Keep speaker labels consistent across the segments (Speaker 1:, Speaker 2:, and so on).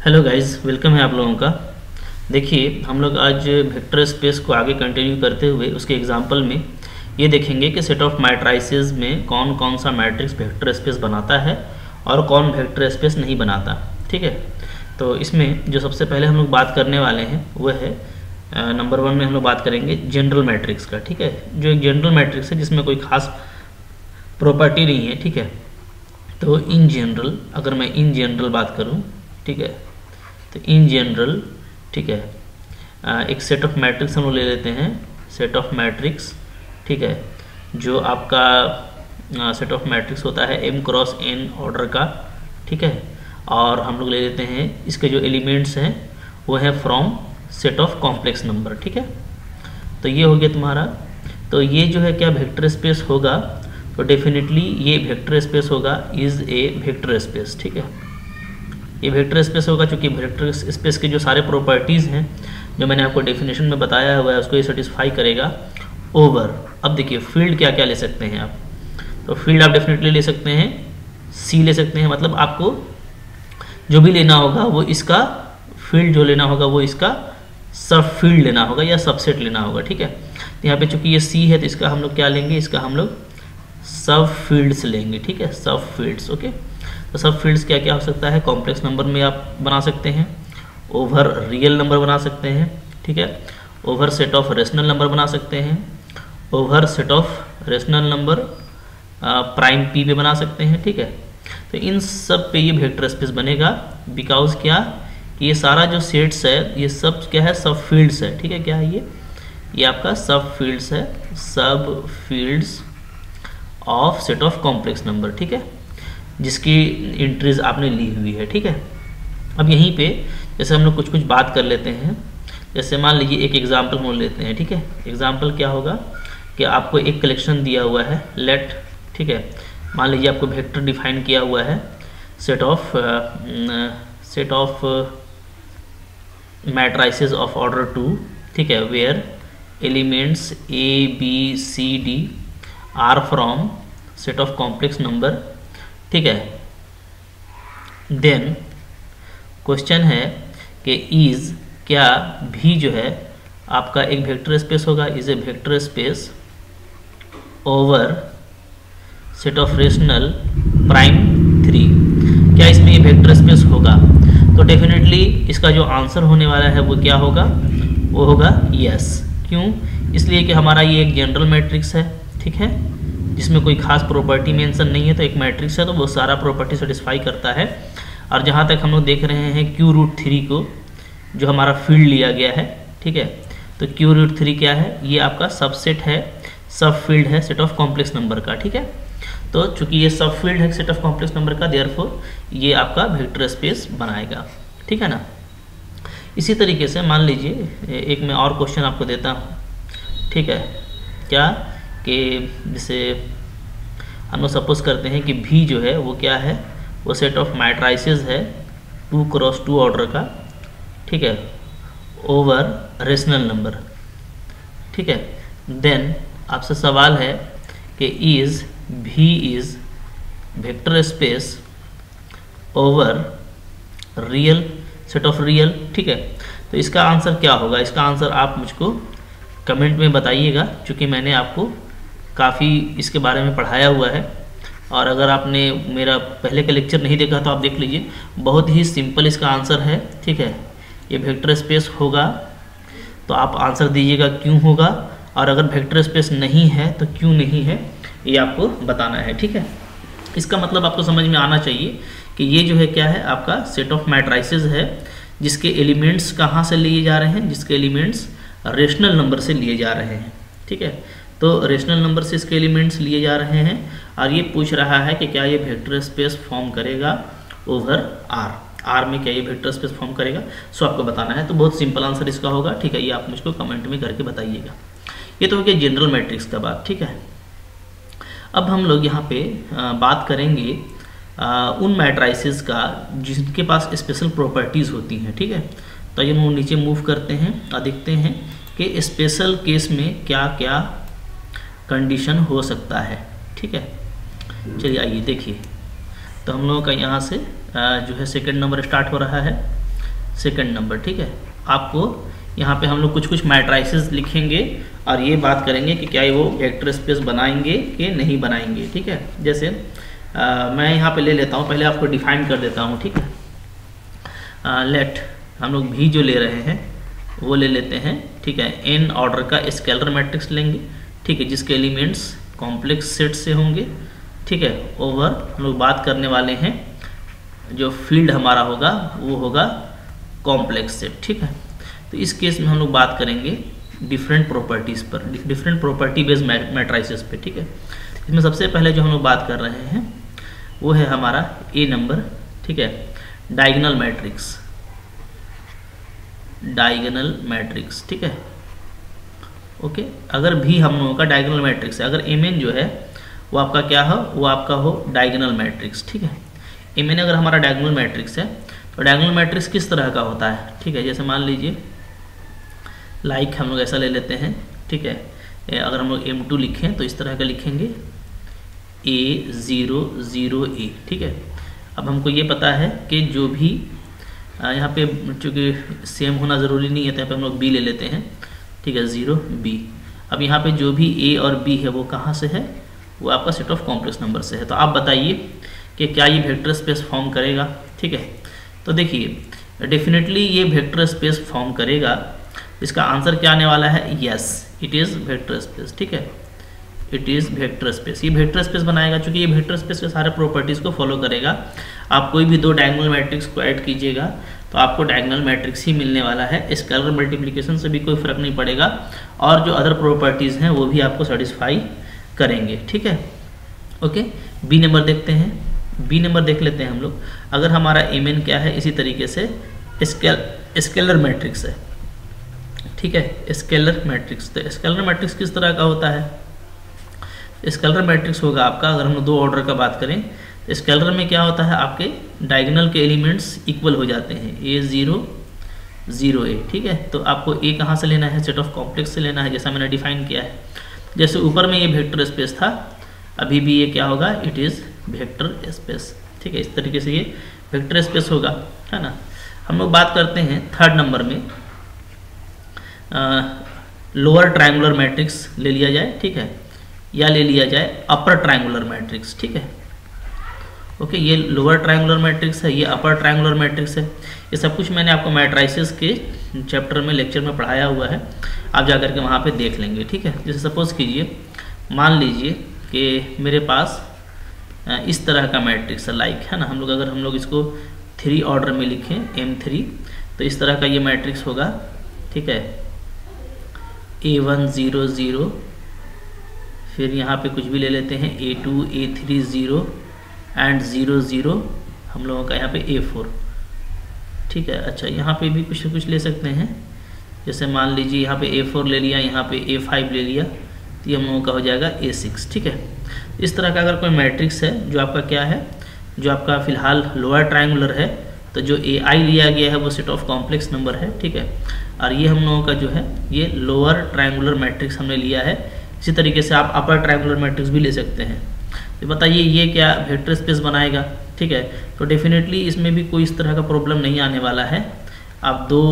Speaker 1: Hello guys welcome है आप लोगों का। देखिए, हम लोग आज वेक्टर स्पेस को आगे कंटिन्यू करते हुए उसके एग्जांपल में ये देखेंगे कि सेट ऑफ़ मैट्राइसेस में कौन कौन सा मैट्रिक्स वेक्टर स्पेस बनाता है और कौन वेक्टर स्पेस नहीं बनाता, ठीक है? तो इसमें जो सबसे पहले हम लोग बात करने वाले हैं वह है नंबर वन में हम लोग बात करेंगे जनरल मैट्रिक्स का, ठीक है? जो एक जनरल मैट्रिक्स है, जिसमें कोई खास प्रॉपर्टी नहीं है, ठीक है? तो इन जनरल अगर मैं इन जनरल बात करूँ, ठीक है तो इन जनरल ठीक है एक सेट ऑफ़ मैट्रिक्स हम लोग ले लेते हैं सेट ऑफ़ मैट्रिक्स ठीक है, जो आपका सेट ऑफ़ मैट्रिक्स होता है एम क्रॉस एन ऑर्डर का, ठीक है, और हम लोग ले लेते हैं, इसके जो एलिमेंट्स हैं, वो है from set of complex number ठीक है तो ये हो गया तुम्हारा तो ये जो है क्या वेक्टर स्पेस होगा तो डेफिनेटली ये वेक्टर स्पेस होगा इज़ ए वेक्टर स्पेस ठीक है ये वेक्टर स्पेस होगा क्योंकि वेक्टर स्पेस के जो सारे प्रॉपर्टीज़ हैं, जो मैंने आपको डेफिनेशन में बताया हुआ है, उसको ये सेटिस्फाई करेगा। ओवर अब देखिए फ़ील्ड क्या क्या ले सकते हैं आप? तो फ़ील्ड आप डेफिनेटली ले सकते हैं सी ले सकते हैं मतलब आपको जो भी लेना होगा, वो इसका फ़ील्ड जो लेना होगा, वो इसका सब फ़ील्ड लेना होगा, या सबसेट लेना होगा, ठीक है? तो यहाँ पे चूँकि ये सी है तो इसका हम लोग क्या लेंगे? इसका हम लोग सब फील्ड्स लेंगे, ठीक है? सब फील्ड्स ओके तो सब फील्ड्स क्या क्या हो सकता है? कॉम्प्लेक्स नंबर में आप बना सकते हैं ओवर रियल नंबर बना सकते हैं, ठीक है? Over set of rational number बना सकते हैं over set of rational number prime p पे बना सकते हैं, ठीक है? तो इन सब पे ये वेक्टर स्पेस बनेगा बिकॉज़ क्या? कि ये सारा जो सेट्स है, ये सब क्या है? सब फील्ड्स है, ठीक है? क्या है ये? ये आपका सब फील्ड्स है, subfields of set of complex number ठीक है? जिसकी इंट्रीज आपने ली हुई है, ठीक है? अब यहीं पे जैसे हम लोग कुछ कुछ बात कर लेते हैं, जैसे मान लीजिए एक एग्ज़ाम्पल हम लेते हैं, ठीक है? एग्ज़ाम्पल क्या होगा? कि आपको एक कलेक्शन दिया हुआ है लेट ठीक है? मान लीजिए आपको वेक्टर डिफाइन किया हुआ है set of set of matrices of order two ठीक है? Where elements a b c d are from set of complex number ठीक है? देन क्वेश्चन है कि इज़ क्या भी जो है, आपका एक वेक्टर स्पेस होगा is a vector space over set of rational prime three क्या इसमें ये वेक्टर स्पेस होगा? तो डेफिनेटली इसका जो आंसर होने वाला है वो क्या होगा? वो होगा यस yes. क्यों? इसलिए कि हमारा ये एक जनरल मैट्रिक्स है, ठीक है? जिसमें कोई खास प्रॉपर्टी मेंशन नहीं है तो एक मैट्रिक्स है तो वो सारा प्रॉपर्टी सेटिस्फाई करता है। और जहाँ तक हम लोग देख रहे हैं क्यू रूट थ्री को, जो हमारा फ़ील्ड लिया गया है, ठीक है? तो क्यू रूट थ्री क्या है? ये आपका सबसेट है सब फ़ील्ड है सेट ऑफ़ कॉम्प्लेक्स नंबर का, ठीक है? तो चूँकि ये सब फ़ील्ड है सेट ऑफ़ कॉम्प्लेक्स नंबर का देयरफॉर ये आपका वेक्टर स्पेस बनाएगा, ठीक है ना? इसी तरीके से मान लीजिए एक मैं और क्वेश्चन आपको देता हूँ, ठीक है? क्या? कि जैसे हम लोग सपोज़ करते हैं कि भी जो है, वो क्या है? वो सेट ऑफ़ मैट्राइसिस है टू क्रॉस टू ऑर्डर का, ठीक है? ओवर रेशनल नंबर ठीक है? देन आपसे सवाल है कि इज़ भी is vector space over real set of real ठीक है? तो इसका आंसर क्या होगा? इसका आंसर आप मुझको कमेंट में बताइएगा क्योंकि मैंने आपको काफ़ी इसके बारे में पढ़ाया हुआ है। और अगर आपने मेरा पहले का लेक्चर नहीं देखा तो आप देख लीजिए। बहुत ही सिंपल इसका आंसर है, ठीक है? ये वेक्टर स्पेस होगा तो आप आंसर दीजिएगा क्यों होगा? और अगर वेक्टर स्पेस नहीं है तो क्यों नहीं है, ये आपको बताना है, ठीक है? इसका मतलब आपको समझ में आना चाहिए कि ये जो है क्या है? आपका सेट ऑफ़ मैट्राइसिस है, जिसके एलिमेंट्स कहाँ से लिए जा रहे हैं? जिसके एलिमेंट्स रेशनल नंबर से लिए जा रहे हैं, ठीक है? तो रेशनल नंबर से इसके एलिमेंट्स लिए जा रहे हैं और ये पूछ रहा है कि क्या ये वेक्टर स्पेस फॉर्म करेगा ओवर आर आर में क्या ये वेक्टर स्पेस फॉर्म करेगा? सो आपको बताना है। तो बहुत सिंपल आंसर इसका होगा। ठीक है, ये आप मुझको कमेंट में करके बताइएगा। ये तो हो गया जनरल मैट्रिक्स का बात। ठीक है? अब हम लोग यहाँ पे बात करेंगे उन मैट्राइसिस का जिनके पास स्पेशल प्रॉपर्टीज़ होती हैं। ठीक है? तो ये हम नीचे मूव करते हैं और देखते हैं कि स्पेशल केस में क्या क्या कंडीशन हो सकता है। ठीक है? चलिए आइए देखिए। तो हम लोगों का यहाँ से जो है सेकंड नंबर स्टार्ट हो रहा है। सेकंड नंबर ठीक है? आपको यहाँ पे हम लोग कुछ कुछ मैट्राइसिस लिखेंगे और ये बात करेंगे कि क्या वो वेक्टर स्पेस बनाएँगे कि नहीं बनाएँगे ठीक है? जैसे आ, मैं यहाँ पे ले लेता हूँ पहले आपको डिफाइन कर देता हूँ ठीक है? लेट हम लोग भी जो ले रहे हैं वो ले लेते हैं ठीक है? एन ऑर्डर का स्केलर मैट्रिक्स लेंगे। ठीक है, जिसके एलिमेंट्स कॉम्प्लेक्स सेट से होंगे, ठीक है ओवर हम लोग बात करने वाले हैं, जो फ़ील्ड हमारा होगा, वो होगा कॉम्प्लेक्स सेट ठीक है? तो इस केस में हम लोग बात करेंगे डिफरेंट प्रॉपर्टीज़ पर डिफरेंट प्रॉपर्टी बेस्ड मैट्राइसिस पे, ठीक है? इसमें सबसे पहले जो हम लोग बात कर रहे हैं, वो है हमारा ए नंबर ठीक है? डायगनल मैट्रिक्स डायगनल मैट्रिक्स ठीक है? ओके? अगर भी हम लोगों का डायगनल मैट्रिक्स है, अगर एम जो है, वो आपका क्या हो? वो आपका हो डायगनल मैट्रिक्स ठीक है? एम अगर हमारा डायगनल मैट्रिक्स है तो डायगनल मैट्रिक्स किस तरह का होता है? ठीक है, जैसे मान लीजिए लाइक हम लोग ऐसा ले लेते हैं, ठीक है? अगर हम लोग एम टू लिखें तो इस तरह का लिखेंगे ए ज़ीरो ज़ीरो ए ठीक है? अब हमको ये पता है कि जो भी यहाँ पे चूँकि सेम होना ज़रूरी नहीं है तो यहाँ पे हम लोग बी ले लेते हैं। ठीक है ज़ीरो बी अब यहाँ पे जो भी ए और बी है, वो कहाँ से है? वो आपका सेट ऑफ़ कॉम्प्लेक्स नंबर से है। तो आप बताइए कि क्या ये वेक्टर स्पेस फॉर्म करेगा? ठीक है? तो देखिए डेफिनेटली ये वेक्टर स्पेस फॉर्म करेगा। इसका आंसर क्या आने वाला है? Yes it is vector space ठीक है? इट इज़ वेक्टर स्पेस ये वेक्टर स्पेस बनाएगा क्योंकि ये वेक्टर स्पेस के सारे प्रॉपर्टीज़ को फॉलो करेगा। आप कोई भी दो डायगोनल मैट्रिक्स को ऐड कीजिएगा। तो आपको डायगोनल मैट्रिक्स ही मिलने वाला है। स्केलर मल्टीप्लिकेशन से भी कोई फ़र्क नहीं पड़ेगा। और जो अदर प्रॉपर्टीज़ हैं, वो भी आपको सेटिस्फाई करेंगे। ठीक है? ओके बी नंबर देखते हैं। बी नंबर देख लेते हैं हम लोग। अगर हमारा एम क्या है, इसी तरीके से स्केल स्केलर मैट्रिक्स है। ठीक है? स्केलर मैट्रिक्स तो स्केलर मैट्रिक्स किस तरह का होता है? स्केलर मैट्रिक्स होगा आपका। अगर हम दो ऑर्डर का बात करें स्केलर में क्या होता है? आपके डायगनल के एलिमेंट्स इक्वल हो जाते हैं। ए ज़ीरो ज़ीरो ए ठीक है? तो आपको ए कहाँ से लेना है? सेट ऑफ़ कॉम्प्लेक्स से लेना है, जैसा मैंने डिफाइन किया है। जैसे ऊपर में ये वेक्टर स्पेस था, अभी भी ये क्या होगा? इट इज़ वेक्टर स्पेस ठीक है? इस तरीके से ये वेक्टर स्पेस होगा, है ना? हम लोग बात करते हैं थर्ड नंबर में। लोअर ट्रायंगुलर मैट्रिक्स ले लिया जाए, ठीक है? या ले लिया जाए अपर ट्रायंगुलर मैट्रिक्स ठीक है? ओके, ये लोअर ट्रायंगुलर मैट्रिक्स है, ये अपर ट्रायंगुलर मैट्रिक्स है। ये सब कुछ मैंने आपको मैट्राइसिस के चैप्टर में लेक्चर में पढ़ाया हुआ है। आप जा करके वहाँ पे देख लेंगे, ठीक है? जैसे सपोज़ कीजिए, मान लीजिए कि मेरे पास इस तरह का मैट्रिक्स है लाइक है ना? हम लोग, अगर हम लोग इसको थ्री ऑर्डर में लिखें एम थ्री तो इस तरह का ये मैट्रिक्स होगा, ठीक है? ए वन ज़ीरो ज़ीरो फिर यहाँ पे कुछ भी ले लेते हैं a two a three zero and zero zero हम लोगों का यहाँ पे ए फोर ठीक है अच्छा यहाँ पे भी कुछ कुछ ले सकते हैं। जैसे मान लीजिए यहाँ पे ए फोर ले लिया, यहाँ पे ए फाइव ले लिया तो ये हम लोगों का हो जाएगा ए सिक्स ठीक है? इस तरह का अगर कोई मैट्रिक्स है, जो आपका क्या है, जो आपका फ़िलहाल लोअर ट्रायंगुलर है तो जो ए आई लिया गया है, वो सेट ऑफ़ कॉम्प्लेक्स नंबर है, ठीक है? और ये हम लोगों का जो है, ये लोअर ट्रायंगुलर मैट्रिक्स हमने लिया है। इसी तरीके से आप अपर ट्रायंगुलर मैट्रिक्स भी ले सकते हैं। तो बताइए ये क्या वेक्टर स्पेस बनाएगा? ठीक है? तो डेफिनेटली इसमें भी कोई इस तरह का प्रॉब्लम नहीं आने वाला है। आप दो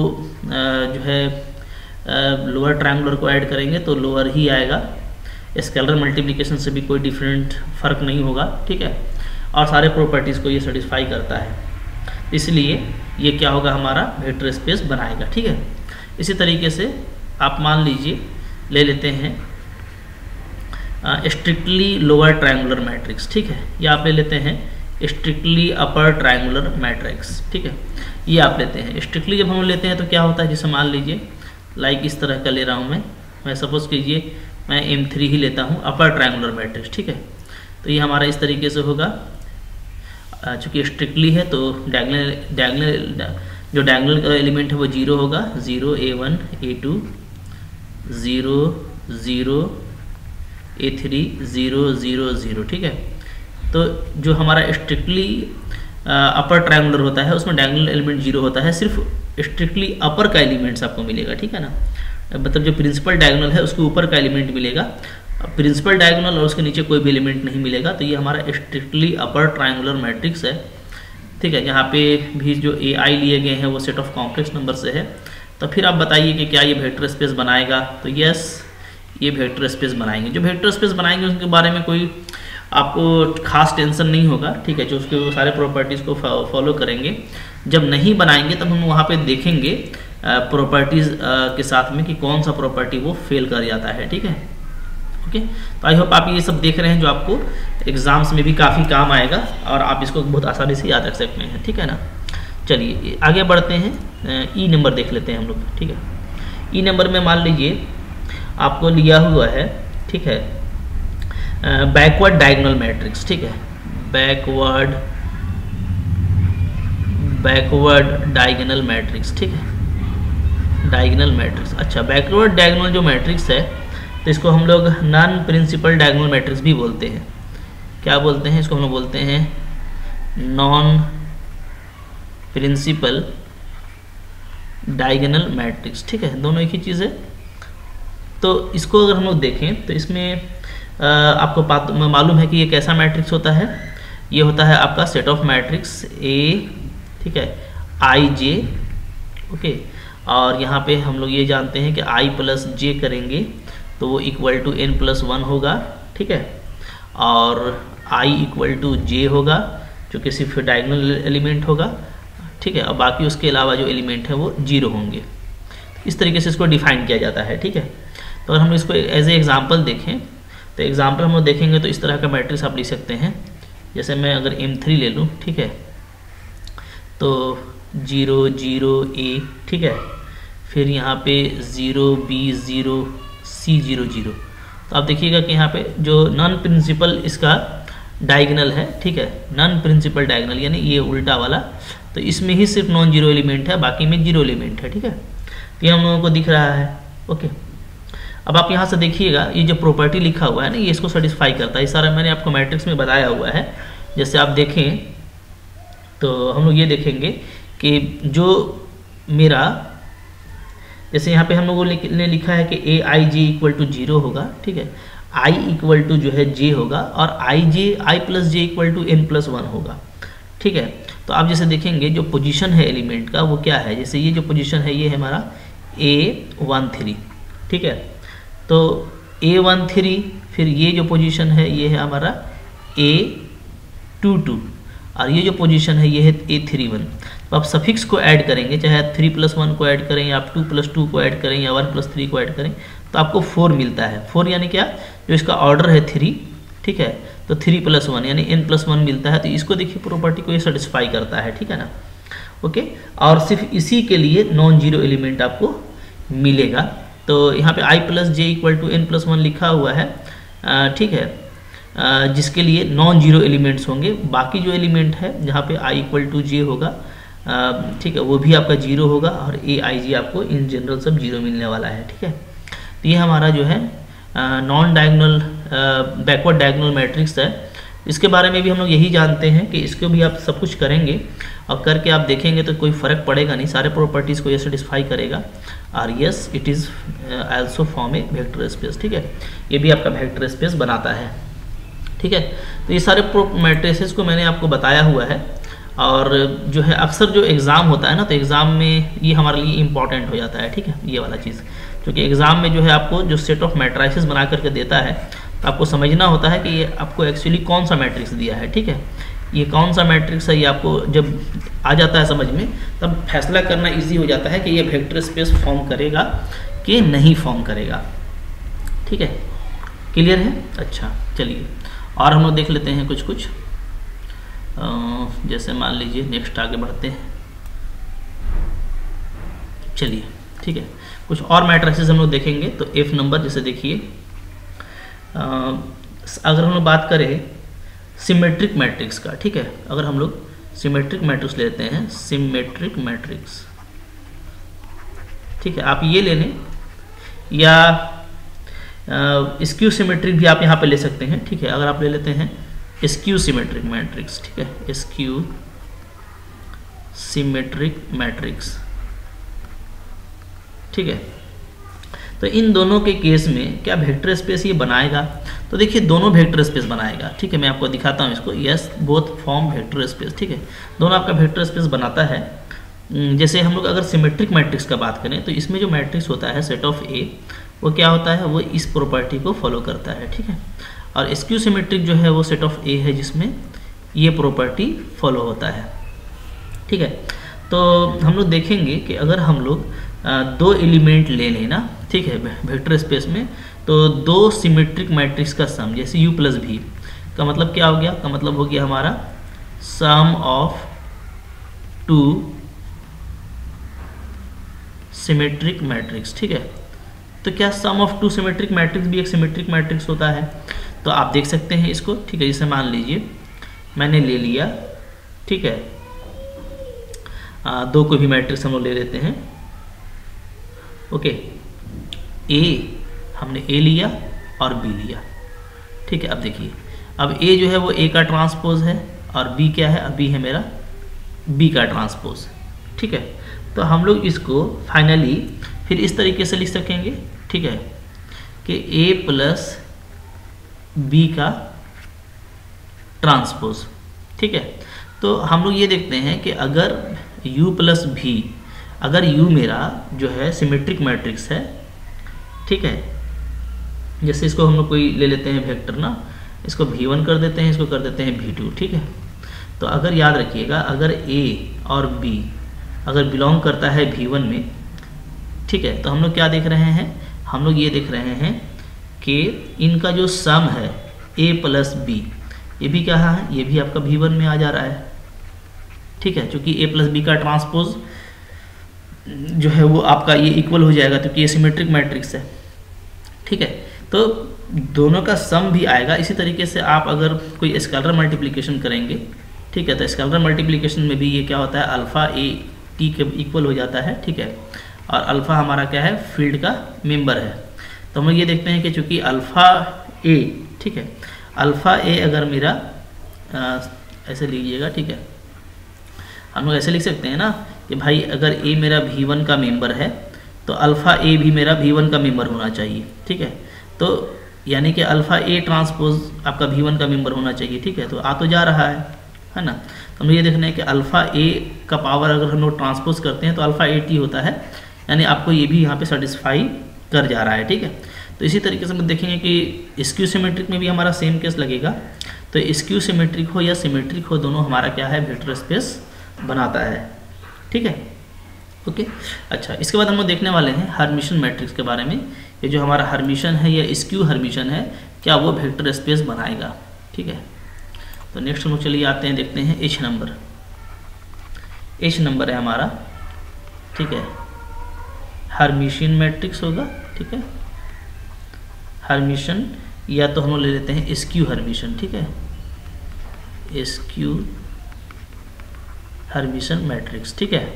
Speaker 1: जो है लोअर ट्रायंगुलर को ऐड करेंगे तो लोअर ही आएगा। स्केलर मल्टीप्लिकेशन से भी कोई डिफरेंट फ़र्क नहीं होगा, ठीक है? और सारे प्रॉपर्टीज़ को ये सेटिस्फाई करता है। इसलिए ये क्या होगा हमारा वेक्टर स्पेस बनाएगा, ठीक है? इसी तरीके से आप मान लीजिए, ले लेते हैं स्ट्रिक्टली लोअर ट्रायंगुलर मैट्रिक्स ठीक है? या आप ले लेते हैं स्ट्रिक्टली अपर ट्रायंगुलर मैट्रिक्स ठीक है? ये आप लेते हैं। स्ट्रिक्टली जब हम लेते हैं तो क्या होता है? जैसे मान लीजिए लाइक इस तरह का ले रहा हूँ मैं। मैं सपोज़ कीजिए, मैं एम थ्री ही लेता हूँ अपर ट्रायंगुलर मैट्रिक्स ठीक है? तो ये हमारा इस तरीके से होगा। चूँकि स्ट्रिक्टली है तो डायगनल डायगनल जो डायगनल का एलिमेंट है, वो ज़ीरो होगा। Zero a one a two zero zero a three zero zero zero ठीक है? तो जो हमारा स्ट्रिक्टली अपर ट्रायंगुलर होता है, उसमें डायगनल एलिमेंट ज़ीरो होता है, सिर्फ़ स्ट्रिक्टली अपर का एलिमेंट्स आपको मिलेगा, ठीक है ना? मतलब जो प्रिंसिपल डायगोनल है, उसके ऊपर का एलिमेंट मिलेगा। प्रिंसिपल डायगोनल और उसके नीचे कोई भी एलिमेंट नहीं मिलेगा तो ये हमारा स्ट्रिक्टली अपर ट्रायंगुलर मैट्रिक्स है, ठीक है? यहाँ पे भी जो ए आई लिए गए हैं, वो सेट ऑफ़ कॉम्प्लेक्स नंबर से है। तो फिर आप बताइए कि क्या ये वेक्टर स्पेस बनाएगा? तो यस ये वेक्टर स्पेस बनाएँगे। जो वेक्टर स्पेस बनाएँगे, उसके बारे में कोई आपको खास टेंशन नहीं होगा, ठीक है? जो उसके सारे प्रॉपर्टीज़ को फॉलो करेंगे। जब नहीं बनाएँगे, तब हम वहाँ पे देखेंगे प्रॉपर्टीज़ के साथ में कि कौन सा प्रॉपर्टी वो फेल कर जाता है, ठीक है? ओके? तो आई होप आप ये सब देख रहे हैं, जो आपको एग्ज़ाम्स में भी काफ़ी काम आएगा, और आप इसको बहुत आसानी से याद रख सकते हैं, ठीक है ना? चलिए, आगे बढ़ते हैं ई नंबर देख लेते हैं हम लोग, ठीक है? ई नंबर में मान लीजिए आपको लिया हुआ है, ठीक है? बैकवर्ड डायगोनल मैट्रिक्स ठीक है? बैकवर्ड बैकवर्ड डायगोनल मैट्रिक्स ठीक है? डायगोनल मैट्रिक्स अच्छा बैकवर्ड डायगोनल जो मैट्रिक्स है तो इसको हम लोग नॉन प्रिंसिपल डायगोनल मैट्रिक्स भी बोलते हैं। क्या बोलते हैं? इसको हम लोग बोलते हैं नॉन प्रिंसिपल डायगोनल मैट्रिक्स ठीक है? दोनों एक ही चीज़ है? तो इसको अगर हम लोग देखें तो इसमें आपको मालूम है कि ये कैसा मैट्रिक्स होता है? ये होता है आपका सेट ऑफ़ मैट्रिक्स ए, ठीक है, आई, जे, ओके? और यहाँ पे हम लोग ये जानते हैं कि आई प्लस जे करेंगे तो वो equal to n plus one होगा, ठीक है? और आई इक्वल टू जे होगा, जो कि सिर्फ़ डायगनल एलिमेंट होगा, ठीक है? और बाकी उसके अलावा जो एलिमेंट है वो ज़ीरो होंगे। इस तरीके से इसको डिफाइन किया जाता है, ठीक है? तो अगर हम इसको एज ए एग्ज़ाम्पल देखें तो एग्ज़ाम्पल हम देखेंगे तो इस तरह का मैट्रिक्स आप लिख सकते हैं। जैसे मैं अगर एम थ्री ले लूँ, ठीक है? तो ज़ीरो ज़ीरो ए ठीक है? फिर यहाँ पे zero b zero c zero zero तो आप देखिएगा कि यहाँ पे जो नॉन प्रिंसिपल इसका डायगनल है, ठीक है? नॉन प्रिंसिपल डायगनल यानी ये उल्टा वाला। तो इसमें ही सिर्फ़ नॉन ज़ीरो एलिमेंट है, बाकी में ज़ीरो एलिमेंट है, ठीक है? तो ये हम लोगों को दिख रहा है। ओके अब आप यहाँ से देखिएगा, ये जो प्रॉपर्टी लिखा हुआ है ना, ये इसको सेटिस्फाई करता है। ये सारा मैंने आपको मैट्रिक्स में बताया हुआ है। जैसे आप देखें तो हम लोग ये देखेंगे कि जो मेरा, जैसे यहाँ पे हम लोगों ने लिखा है कि a i j equal to zero होगा, ठीक है? आई इक्वल टू जो है जे होगा और i j i plus j equal to n plus one होगा, ठीक है? तो आप जैसे देखेंगे, जो पोजीशन है एलिमेंट का, वो क्या है? जैसे ये जो पोजीशन है, ये है हमारा ए वन थ्री ठीक है? तो ए वन थ्री फिर ये जो पोजीशन है, ये है हमारा ए टू टू और ये जो पोजीशन है, ये है ए थ्री वन तो आप सफिक्स को ऐड करेंगे, चाहे आप थ्री प्लस वन को ऐड करें, या आप टू प्लस टू को ऐड करें, या वन प्लस थ्री को ऐड करें तो आपको फोर मिलता है। फोर यानी क्या? जो इसका ऑर्डर है थ्री ठीक है? तो थ्री प्लस वन यानी एन प्लस वन मिलता है तो इसको देखिए प्रॉपर्टी को ये सेटिस्फाई करता है, ठीक है ना? ओके और सिर्फ़ इसी के लिए नॉन ज़ीरो एलिमेंट आपको मिलेगा। तो यहाँ पे i plus j equal to n plus one लिखा हुआ है। ठीक है। जिसके लिए नॉन ज़ीरो एलिमेंट्स होंगे। बाकी जो एलिमेंट है, जहाँ पे i इक्वल टू जे होगा ठीक है, वो भी आपका ज़ीरो होगा और ए आई जी आपको इन जनरल सब ज़ीरो मिलने वाला है, ठीक है। तो ये हमारा जो है non diagonal backward diagonal matrix है। इसके बारे में भी हम लोग यही जानते हैं कि इसको भी आप सब कुछ करेंगे और करके आप देखेंगे तो कोई फ़र्क पड़ेगा नहीं। सारे प्रॉपर्टीज़ को ये सेटिस्फाई करेगा। और yes it is also form a vector space ठीक है? ये भी आपका वेक्टर स्पेस बनाता है, ठीक है? तो ये सारे मैट्रिसेस को मैंने आपको बताया हुआ है, और जो है अक्सर जो एग्ज़ाम होता है ना तो एग्ज़ाम में ये हमारे लिए इंपॉर्टेंट हो जाता है, ठीक है? ये वाला चीज़। क्योंकि एग्ज़ाम में जो है आपको जो सेट ऑफ़ मैट्राइसिस बना करके देता है तो आपको समझना होता है कि ये आपको एक्चुअली कौन सा मैट्रिक्स दिया है, ठीक है? ये कौन सा मैट्रिक्स है ये आपको जब आ जाता है समझ में, तब फैसला करना इजी हो जाता है कि ये वेक्टर स्पेस फॉर्म करेगा कि नहीं फॉर्म करेगा। ठीक है? क्लियर है? अच्छा चलिए। और हम लोग देख लेते हैं कुछ कुछ जैसे मान लीजिए नेक्स्ट आगे बढ़ते हैं। चलिए, ठीक है। कुछ और मैट्रिक्सेस हम लोग देखेंगे तो एफ़ नंबर जैसे देखिए। अगर हम लोग बात करें सिमेट्रिक मैट्रिक्स का, ठीक है? अगर हम लोग सिमेट्रिक मैट्रिक्स लेते हैं सिमेट्रिक मैट्रिक्स ठीक है? आप ये ले लें, या स्क्यू सिमेट्रिक भी आप यहाँ पे ले सकते हैं, ठीक है? अगर आप ले लेते हैं स्क्यू सिमेट्रिक मैट्रिक्स ठीक है? स्क्यू सिमेट्रिक मैट्रिक्स ठीक है? तो इन दोनों के केस में क्या वेक्टर स्पेस ये बनाएगा? तो देखिए, दोनों वेक्टर स्पेस बनाएगा। ठीक है, मैं आपको दिखाता हूँ इसको। Yes both form vector space ठीक है, दोनों आपका वेक्टर स्पेस बनाता है। जैसे हम लोग अगर सिमेट्रिक मैट्रिक्स का बात करें तो इसमें जो मैट्रिक्स होता है सेट ऑफ़ ए वो क्या होता है? वो इस प्रॉपर्टी को फॉलो करता है। ठीक है, और स्क्यू सिमेट्रिक जो है, वो सेट ऑफ़ ए है, जिसमें ये प्रॉपर्टी फॉलो होता है। ठीक है तो हम लोग देखेंगे कि अगर हम लोग दो एलिमेंट ले लें ना ठीक है वेक्टर स्पेस में। तो दो सिमेट्रिक मैट्रिक्स का सम जैसे u प्लस भी का मतलब क्या हो गया? का मतलब हो गया हमारा sum of two symmetric matrix ठीक है? तो क्या sum of two symmetric matrix भी एक सिमेट्रिक मैट्रिक्स होता है? तो आप देख सकते हैं इसको ठीक है जैसे मान लीजिए मैंने ले लिया ठीक है। आ, दो को भी मैट्रिक्स हम लोग ले लेते हैं। ओके। ए हमने ए लिया और बी लिया। ठीक है, अब देखिए। अब ए जो है वो ए का ट्रांसपोज है और बी क्या है? अभी है मेरा बी का ट्रांसपोज ठीक है? तो हम लोग इसको फाइनली फिर इस तरीके से लिख सकेंगे। ठीक है? कि ए प्लस बी का ट्रांसपोज ठीक है? तो हम लोग ये देखते हैं कि अगर u प्लस भी अगर u मेरा जो है सिमेट्रिक मैट्रिक्स है, ठीक है? जैसे इसको हम लोग कोई ले लेते हैं वेक्टर ना, इसको v1 कर देते हैं, इसको कर देते हैं v2 ठीक है? तो अगर याद रखिएगा, अगर a और b अगर बिलोंग करता है v1 में, ठीक है? तो हम लोग क्या देख रहे हैं? हम लोग ये देख रहे हैं कि इनका जो सम है ए प्लस बी ये भी क्या है? ये भी आपका v1 में आ जा रहा है। ठीक है? क्योंकि ए प्लस बी का ट्रांसपोज जो है वो आपका ये इक्वल हो जाएगा क्योंकि ये सिमेट्रिक मैट्रिक्स है। ठीक है? तो दोनों का सम भी आएगा। इसी तरीके से आप अगर कोई स्कैलर मल्टीप्लिकेशन करेंगे ठीक है तो स्कैलर मल्टीप्लिकेशन में भी ये क्या होता है? अल्फ़ा ए टी के इक्वल हो जाता है ठीक है? और अल्फ़ा हमारा क्या है? फ़ील्ड का मेंबर है। तो हम ये देखते हैं कि चूँकि अल्फ़ा ए ठीक है? अल्फ़ा ए अगर मेरा आ, ऐसे लीजिएगा ठीक है? हम लोग ऐसे लिख सकते हैं ना? कि भाई अगर ए मेरा वी वन का मेंबर है तो अल्फ़ा ए भी मेरा वी वन का मेंबर होना चाहिए, ठीक है? तो यानी कि अल्फ़ा ए ट्रांसपोज आपका वी वन का मेंबर होना चाहिए, ठीक है? तो आ तो जा रहा है है ना? तो हम ये देखना है कि अल्फ़ा ए का पावर अगर हम लोग ट्रांसपोज करते हैं तो अल्फ़ा ए टी होता है, यानी आपको ये भी यहाँ पे सेटिस्फाई कर जा रहा है, ठीक है? तो इसी तरीके से हम देखेंगे कि स्क्यू सिमेट्रिक में भी हमारा सेम केस लगेगा। तो स्क्यू सिमेट्रिक हो या सिमेट्रिक हो, दोनों हमारा क्या है? वेक्टर स्पेस बनाता है। ठीक है? ओके? अच्छा इसके बाद हम लोग देखने वाले हैं हरमिशन मैट्रिक्स के बारे में। ये जो हमारा हरमिशन है, या स्क्यू हरमिशन है, क्या वो वेक्टर स्पेस बनाएगा? ठीक है? तो नेक्स्ट हम लोग चलिए आते हैं, देखते हैं एच नंबर एच नंबर है हमारा, ठीक है? हरमिशन मैट्रिक्स होगा, ठीक है? हरमिशन या तो हम लोग ले लेते हैं स्क्यू हरमिशन ठीक है? स्क्यू हरमिशन मैट्रिक्स ठीक है?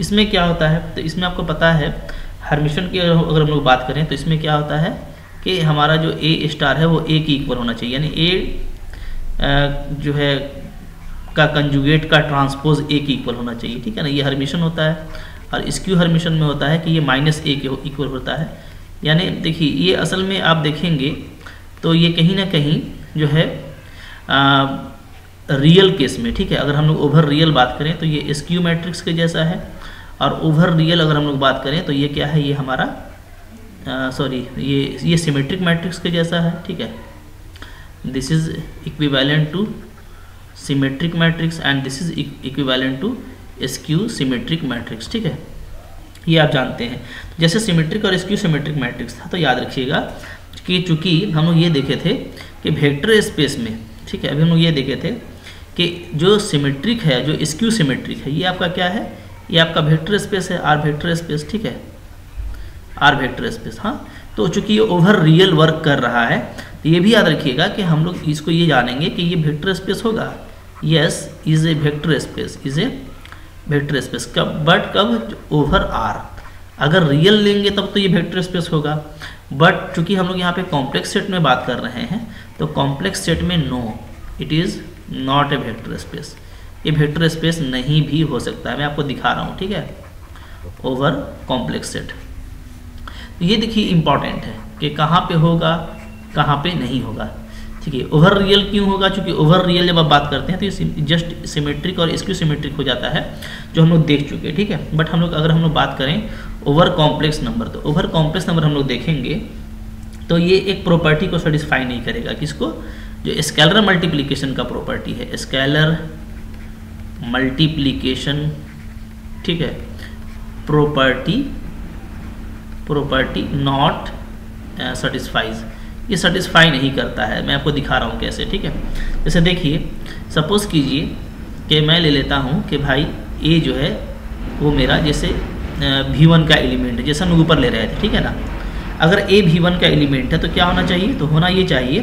Speaker 1: इसमें क्या होता है? तो इसमें आपको पता है हरमिशन की अगर हम लोग बात करें तो इसमें क्या होता है कि हमारा जो ए स्टार है वो ए की इक्वल होना चाहिए। यानी ए जो है का कंजुगेट का ट्रांसपोज ए की इक्वल होना चाहिए ठीक है ना? ये हरमिशन होता है। और स्क्यू हरमिशन में होता है कि ये माइनस ए के इक्वल होता है। यानी देखिए ये असल में आप देखेंगे तो ये कहीं ना कहीं जो है आ, रियल केस में, ठीक है? अगर हम लोग ओवर रियल बात करें तो ये स्क्यू मैट्रिक्स के जैसा है और ओवर रियल अगर हम लोग बात करें तो ये क्या है? ये हमारा सॉरी ये ये सिमेट्रिक मैट्रिक्स के जैसा है, ठीक है? This is equivalent to symmetric matrix and this is equivalent to skew symmetric matrix ठीक है? ये आप जानते हैं। जैसे सिमेट्रिक और स्क्यू सिमेट्रिक मैट्रिक्स था तो याद रखिएगा कि चूँकि हम लोग ये देखे थे कि वेक्टर स्पेस में, ठीक है? अभी हम लोग ये देखे थे कि जो सिमेट्रिक है, जो स्क्यू सिमेट्रिक है, ये आपका क्या है? ये आपका वेक्टर स्पेस है आर वेक्टर स्पेस ठीक है? आर वेक्टर स्पेस हाँ? तो चूँकि ये ओवर रियल वर्क कर रहा है तो ये भी याद रखिएगा कि हम लोग इसको ये जानेंगे कि ये वेक्टर स्पेस होगा। Yes is a vector space is a vector space कब बट कब? ओवर आर अगर रियल लेंगे तब तो ये वेक्टर स्पेस होगा। बट चूँकि हम लोग यहाँ पे कॉम्प्लेक्स सेट में बात कर रहे हैं तो कॉम्प्लेक्स सेट में no it is not a vector space ये वेक्टर स्पेस नहीं भी हो सकता है। मैं आपको दिखा रहा हूँ, ठीक है? ओवर कॉम्प्लेक्स सेट ये देखिए इंपॉर्टेंट है कि कहाँ पे होगा, कहाँ पे नहीं होगा। ठीक है ओवर रियल क्यों होगा? क्योंकि ओवर रियल जब आप बात करते हैं तो ये जस्ट सिमेट्रिक और इसक्यू सिमेट्रिक हो जाता है, जो हम लोग देख चुके हैं, ठीक है? बट हम लोग, अगर हम लोग बात करें ओवर कॉम्प्लेक्स नंबर तो ओवर कॉम्प्लेक्स नंबर हम लोग देखेंगे तो ये एक प्रॉपर्टी को सेटिस्फाई नहीं करेगा। किसको? जो स्केलर मल्टीप्लीकेशन का प्रॉपर्टी है स्केलर मल्टीप्लीकेशन ठीक है प्रॉपर्टी प्रॉपर्टी नॉट सेटिस्फाइज ये सेटिस्फाई नहीं करता है, मैं आपको दिखा रहा हूँ कैसे, ठीक है? जैसे देखिए सपोज़ कीजिए कि मैं ले लेता हूँ कि भाई ए जो है, वो मेरा जैसे भी वन का एलिमेंट है, जैसे हम ऊपर ले रहे थे, ठीक है ना? अगर ए भी वन का एलिमेंट है तो क्या होना चाहिए? तो होना ये चाहिए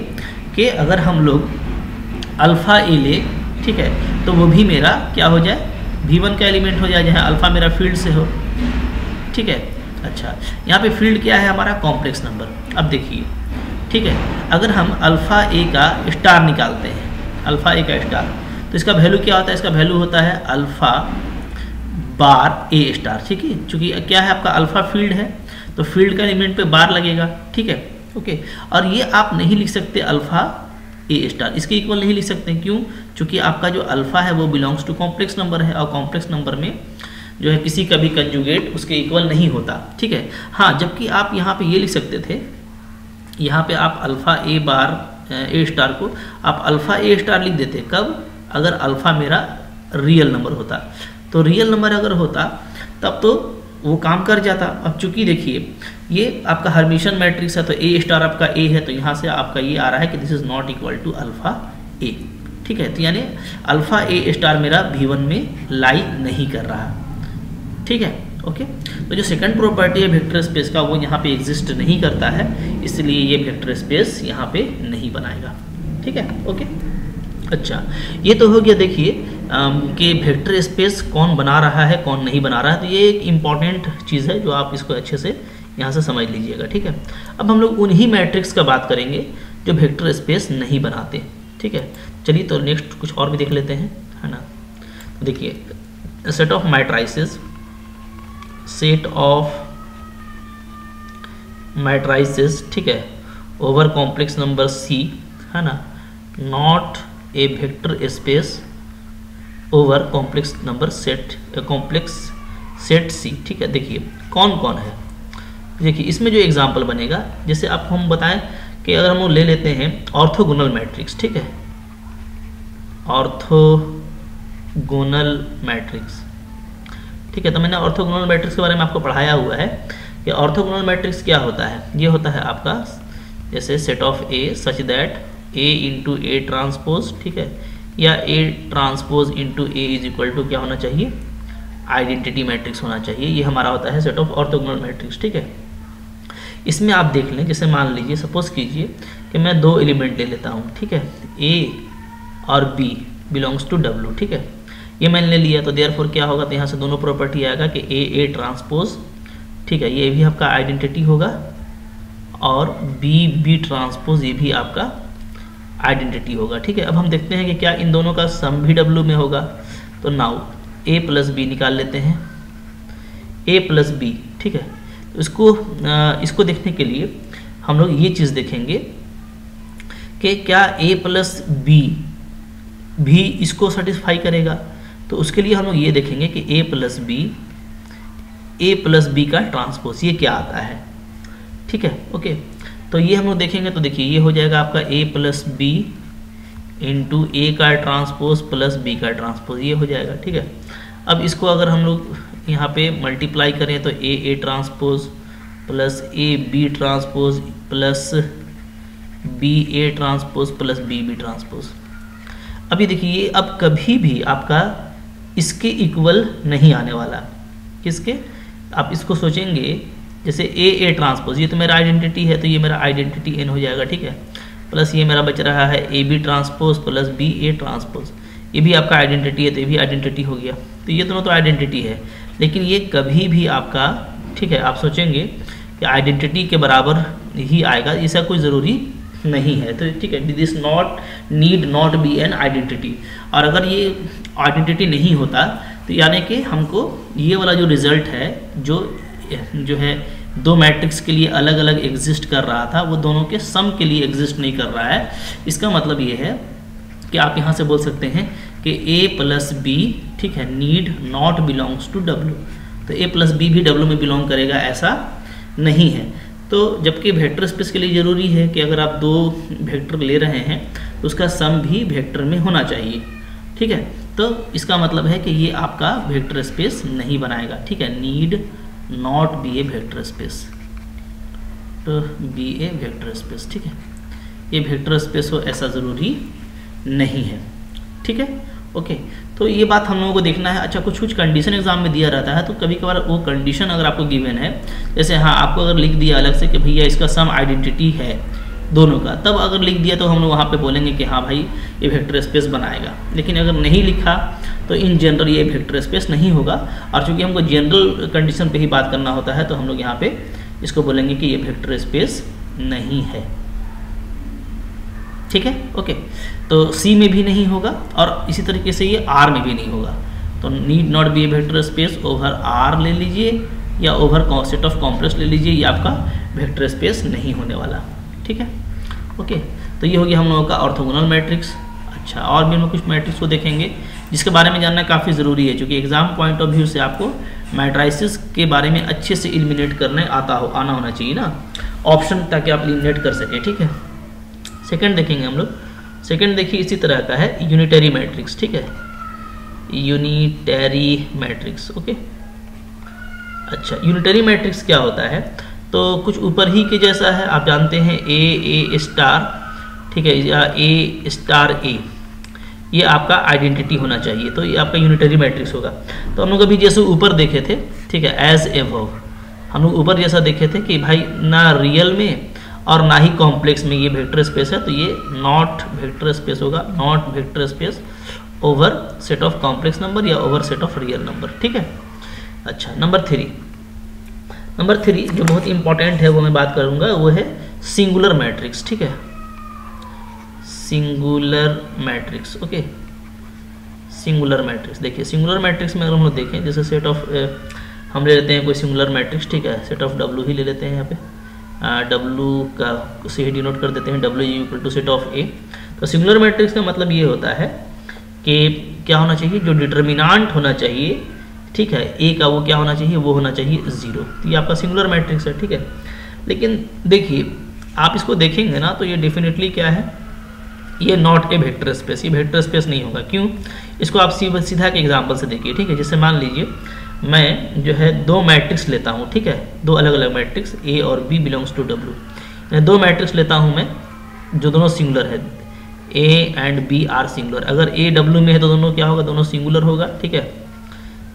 Speaker 1: कि अगर हम लोग अल्फ़ा ए ले, ठीक है तो वो भी मेरा क्या हो जाए? वी वन का एलिमेंट हो जाए, जहाँ अल्फ़ा मेरा फ़ील्ड से हो। ठीक है? अच्छा यहाँ पे फ़ील्ड क्या है हमारा? कॉम्प्लेक्स नंबर अब देखिए, ठीक है, अगर हम अल्फ़ा ए का स्टार निकालते हैं, अल्फ़ा ए का स्टार तो इसका वैल्यू क्या होता है? इसका वैल्यू होता है अल्फ़ा बार ए स्टार ठीक है? चूँकि क्या है आपका? अल्फ़ा फ़ील्ड है तो फ़ील्ड का एलिमेंट पे बार लगेगा, ठीक है? ओके और ये आप नहीं लिख सकते अल्फ़ा ए स्टार इसके इक्वल नहीं लिख सकते. क्यों? चूँकि आपका जो अल्फ़ा है वो बिलोंग्स टू कॉम्प्लेक्स नंबर है और कॉम्प्लेक्स नंबर में जो है किसी का भी कंजुगेट उसके इक्वल नहीं होता. ठीक है? हाँ जबकि आप यहाँ पे ये लिख सकते थे, यहाँ पे आप अल्फ़ा ए बार ए स्टार को आप अल्फ़ा ए स्टार लिख देते. कब? अगर अल्फ़ा मेरा रियल नंबर होता. तो रियल नंबर अगर होता, तब तो वो काम कर जाता। अब चूँकि देखिए, ये आपका हरमिशन मैट्रिक्स है तो ए स्टार आपका ए है तो यहाँ से आपका ये आ रहा है कि this is not equal to alpha A ठीक है? तो यानी अल्फ़ा ए स्टार मेरा वी वन में लाई नहीं कर रहा। ठीक है? ओके तो जो सेकंड प्रॉपर्टी है वेक्टर स्पेस का, वो यहाँ पे एग्जिस्ट नहीं करता है, इसलिए ये वेक्टर स्पेस यहाँ पे नहीं बनाएगा। ठीक है? ओके अच्छा। ये तो हो गया, देखिए कि वेक्टर स्पेस कौन बना रहा है, कौन नहीं बना रहा है तो ये एक इंपॉर्टेंट चीज़ है जो आप इसको अच्छे से यहाँ से समझ लीजिएगा, ठीक है? अब हम लोग उन्हीं मैट्रिक्स का बात करेंगे जो वेक्टर स्पेस नहीं बनाते, ठीक है? चलिए तो नेक्स्ट कुछ और भी देख लेते हैं, है ना? तो देखिए set of matrices set of matrices ठीक है? ओवर कॉम्प्लेक्स नंबर सी है ना? Not a vector space over complex number set complex set C, ठीक है? देखिए कौन कौन है? देखिए, इसमें जो एग्जांपल बनेगा, जैसे आपको हम बताएँ कि अगर हम ले लेते हैं ऑर्थोगोनल मैट्रिक्स ठीक है? ऑर्थोगोनल मैट्रिक्स ठीक है? तो मैंने ऑर्थोगोनल मैट्रिक्स के बारे में आपको पढ़ाया हुआ है कि ऑर्थोगोनल मैट्रिक्स क्या होता है? ये होता है आपका, जैसे set of A such that A into A transpose ठीक है? या A transpose into A is equal to क्या होना चाहिए? आइडेंटिटी मैट्रिक्स होना चाहिए। ये हमारा होता है सेट ऑफ़ ऑर्थोगोनल मैट्रिक्स ठीक है? इसमें आप देख लें, जैसे मान लीजिए सपोज़ कीजिए कि मैं दो एलिमेंट ले लेता हूँ, ठीक है? ए और बी बिलोंग्स टू डब्ल्यू ठीक है? ये मैंने ले लिया तो देयर क्या होगा? तो यहाँ से दोनों प्रॉपर्टी आएगा कि ए ए ट्रांसपोज ठीक है? ये भी आपका आइडेंटिटी होगा और बी बी ट्रांसपोज ये भी आपका आइडेंटिटी होगा, ठीक है? अब हम देखते हैं कि क्या इन दोनों का सम भी डब्ल्यू में होगा। तो नाउ ए प्लस बी निकाल लेते हैं। ए प्लस बी ठीक है? तो इसको इसको देखने के लिए हम लोग ये चीज़ देखेंगे कि क्या ए प्लस बी भी इसको सेटिस्फाई करेगा। तो उसके लिए हम लोग ये देखेंगे कि A plus B A plus B का ट्रांसपोज ये क्या आता है? ठीक है? ओके तो ये हम लोग देखेंगे तो देखिए, ये हो जाएगा आपका A plus B into A का ट्रांसपोज प्लस बी का ट्रांसपोज ये हो जाएगा, ठीक है? अब इसको अगर हम लोग यहाँ पे मल्टीप्लाई करें तो A A transpose plus A B transpose plus B A transpose plus B B transpose अभी देखिए अब कभी भी आपका इसके इक्वल नहीं आने वाला। किसके? आप इसको सोचेंगे जैसे ए ए ट्रांसपोज ये तो मेरा आइडेंटिटी है तो ये मेरा आइडेंटिटी एन हो जाएगा, ठीक है? प्लस ये मेरा बच रहा है A B transpose plus B A transpose ये भी आपका आइडेंटिटी है तो ये भी आइडेंटिटी हो गया। तो ये दोनों तो आइडेंटिटी है। लेकिन ये कभी भी आपका, ठीक है, आप सोचेंगे कि आइडेंटिटी के बराबर ही आएगा, ऐसा कोई ज़रूरी नहीं है। तो ठीक है this not need not be an identity और अगर ये आइडेंटिटी नहीं होता तो यानी कि हमको ये वाला जो रिज़ल्ट है, जो जो है, दो मैट्रिक्स के लिए अलग अलग एग्जिस्ट कर रहा था, वो दोनों के सम के लिए एग्जिस्ट नहीं कर रहा है। इसका मतलब ये है कि आप यहाँ से बोल सकते हैं कि ए प्लस बी ठीक है need not belongs to W तो ए प्लस बी भी डब्ल्यू में बिलोंग करेगा, ऐसा नहीं है। तो जबकि वेक्टर स्पेस के लिए ज़रूरी है कि अगर आप दो वेक्टर ले रहे हैं तो उसका सम भी वेक्टर में होना चाहिए, ठीक है? तो इसका मतलब है कि ये आपका वेक्टर स्पेस नहीं बनाएगा, ठीक है? Need not be a vector space तो बी ए वेक्टर स्पेस ठीक है? ये वेक्टर स्पेस हो ऐसा ज़रूरी नहीं है, ठीक है? ओके तो ये बात हम लोगों को देखना है। अच्छा कुछ कुछ कंडीशन एग्ज़ाम में दिया रहता है तो कभी कभार वो कंडीशन अगर आपको गिवन है, जैसे हाँ आपको अगर लिख दिया अलग से कि भैया इसका सम आइडेंटिटी है दोनों का। तब अगर लिख दिया तो हम लोग वहाँ पे बोलेंगे कि हाँ भाई, ये वेक्टर स्पेस बनाएगा। लेकिन अगर नहीं लिखा तो इन जनरल ये वेक्टर स्पेस नहीं होगा। और चूँकि हमको जनरल कंडीशन पे ही बात करना होता है तो हम लोग यहाँ पे इसको बोलेंगे कि ये वेक्टर स्पेस नहीं है। ठीक है? ओके तो सी में भी नहीं होगा और इसी तरीके से ये आर में भी नहीं होगा। तो need not be a vector space over R ले लीजिए या ओवर सेट ऑफ़ कॉम्प्लेक्स ले लीजिए, ये आपका वेक्टर स्पेस नहीं होने वाला। ठीक है? ओके तो ये हो गया हम लोगों का ऑर्थोगोनल मैट्रिक्स अच्छा और भी हम कुछ मैट्रिक्स को देखेंगे, जिसके बारे में जानना काफ़ी ज़रूरी है, क्योंकि एग्ज़ाम पॉइंट ऑफ़ व्यू से आपको मैट्राइसिस के बारे में अच्छे से इलिमिनेट करने आता हो, आना होना चाहिए ना? ऑप्शन ताकि आप इलिमिनेट कर सकें, ठीक है? सेकेंड देखेंगे हम लोग. सेकेंड देखिए, इसी तरह का है यूनिटरी मैट्रिक्स ठीक है? यूनिटरी मैट्रिक्स ओके अच्छा यूनिटरी मैट्रिक्स क्या होता है? तो कुछ ऊपर ही के जैसा है, आप जानते हैं ए ए स्टार ठीक है, या ए स्टार ए ये आपका आइडेंटिटी होना चाहिए तो ये आपका यूनिटरी मैट्रिक्स होगा। तो हम लोग अभी जैसे ऊपर देखे थे, ठीक है एज एव हम लोग ऊपर जैसा देखे थे कि भाई, ना रियल में और ना ही कॉम्प्लेक्स में ये वेक्टर स्पेस है तो ये नॉट वेक्टर स्पेस होगा not vector space over set of complex number या over set of real number ठीक है? अच्छा नंबर थ्री नंबर थ्री जो बहुत इंपॉर्टेंट है वो मैं बात करूँगा, वो है सिंगुलर मैट्रिक्स ठीक है? Singular matrix okay singular matrix देखिए सिंगुलर मैट्रिक्स में अगर हम लोग देखें, जैसे सेट ऑफ़ हम ले लेते हैं कोई सिंगुलर मैट्रिक्स ठीक है? सेट ऑफ़ डब्ल्यू ही ले लेते हैं यहाँ पे। डब्लू का से ही डिनोट कर देते हैं W equal to set of A तो सिंगुलर मैट्रिक्स का मतलब ये होता है कि क्या होना चाहिए? जो डिटर्मिनांट होना चाहिए ठीक है ए का वो क्या होना चाहिए? वो होना चाहिए ज़ीरो तो ये आपका सिंगुलर मैट्रिक्स है, ठीक है? लेकिन देखिए, आप इसको देखेंगे ना तो ये डेफिनेटली क्या है? ये नॉट ए वेक्टर स्पेस ये वेक्टर स्पेस नहीं होगा। क्यों? इसको आप सीधा के एग्ज़ाम्पल से देखिए, ठीक है? जैसे मान लीजिए, मैं जो है दो मैट्रिक्स लेता हूँ, ठीक है? दो अलग अलग मैट्रिक्स ए और बी बिलोंग्स टू डब्ल्यू दो मैट्रिक्स लेता हूँ मैं, जो दोनों सिंगुलर है। A and B are singular अगर ए डब्ल्यू में है तो दोनों क्या होगा? दोनों सिंगुलर होगा, ठीक है?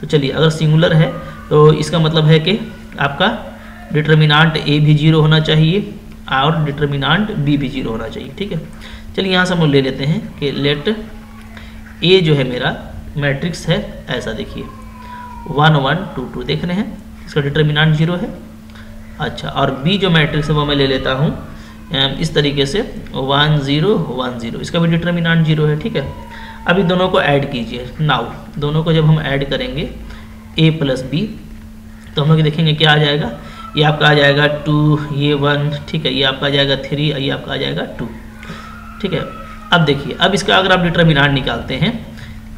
Speaker 1: तो चलिए, अगर सिंगुलर है तो इसका मतलब है कि आपका डिटर्मिनांट ए भी ज़ीरो होना चाहिए और डिटर्मिनांट बी भी ज़ीरो होना चाहिए, ठीक है? चलिए, यहाँ से हम लोग ले लेते हैं कि लेट ए जो है मेरा मैट्रिक्स है, ऐसा देखिए। वन वन टू टू देख रहे हैं? इसका डिटर्मिनांट ज़ीरो है। अच्छा और बी जो मैट्रिक्स है, वो मैं ले लेता हूँ। इस तरीके से वन ज़ीरो वन ज़ीरो इसका भी डिटर्मिनांट ज़ीरो है, ठीक है? अभी दोनों को ऐड कीजिए। नाउ दोनों को जब हम ऐड करेंगे ए प्लस बी तो हम लोग देखेंगे क्या आ जाएगा। ये आपका आ जाएगा टू ये वन ठीक है, ये आपका आ जाएगा थ्री ये आपका आ जाएगा टू ठीक है। अब देखिए, अब इसका अगर आप डिटर्मिनाट निकालते हैं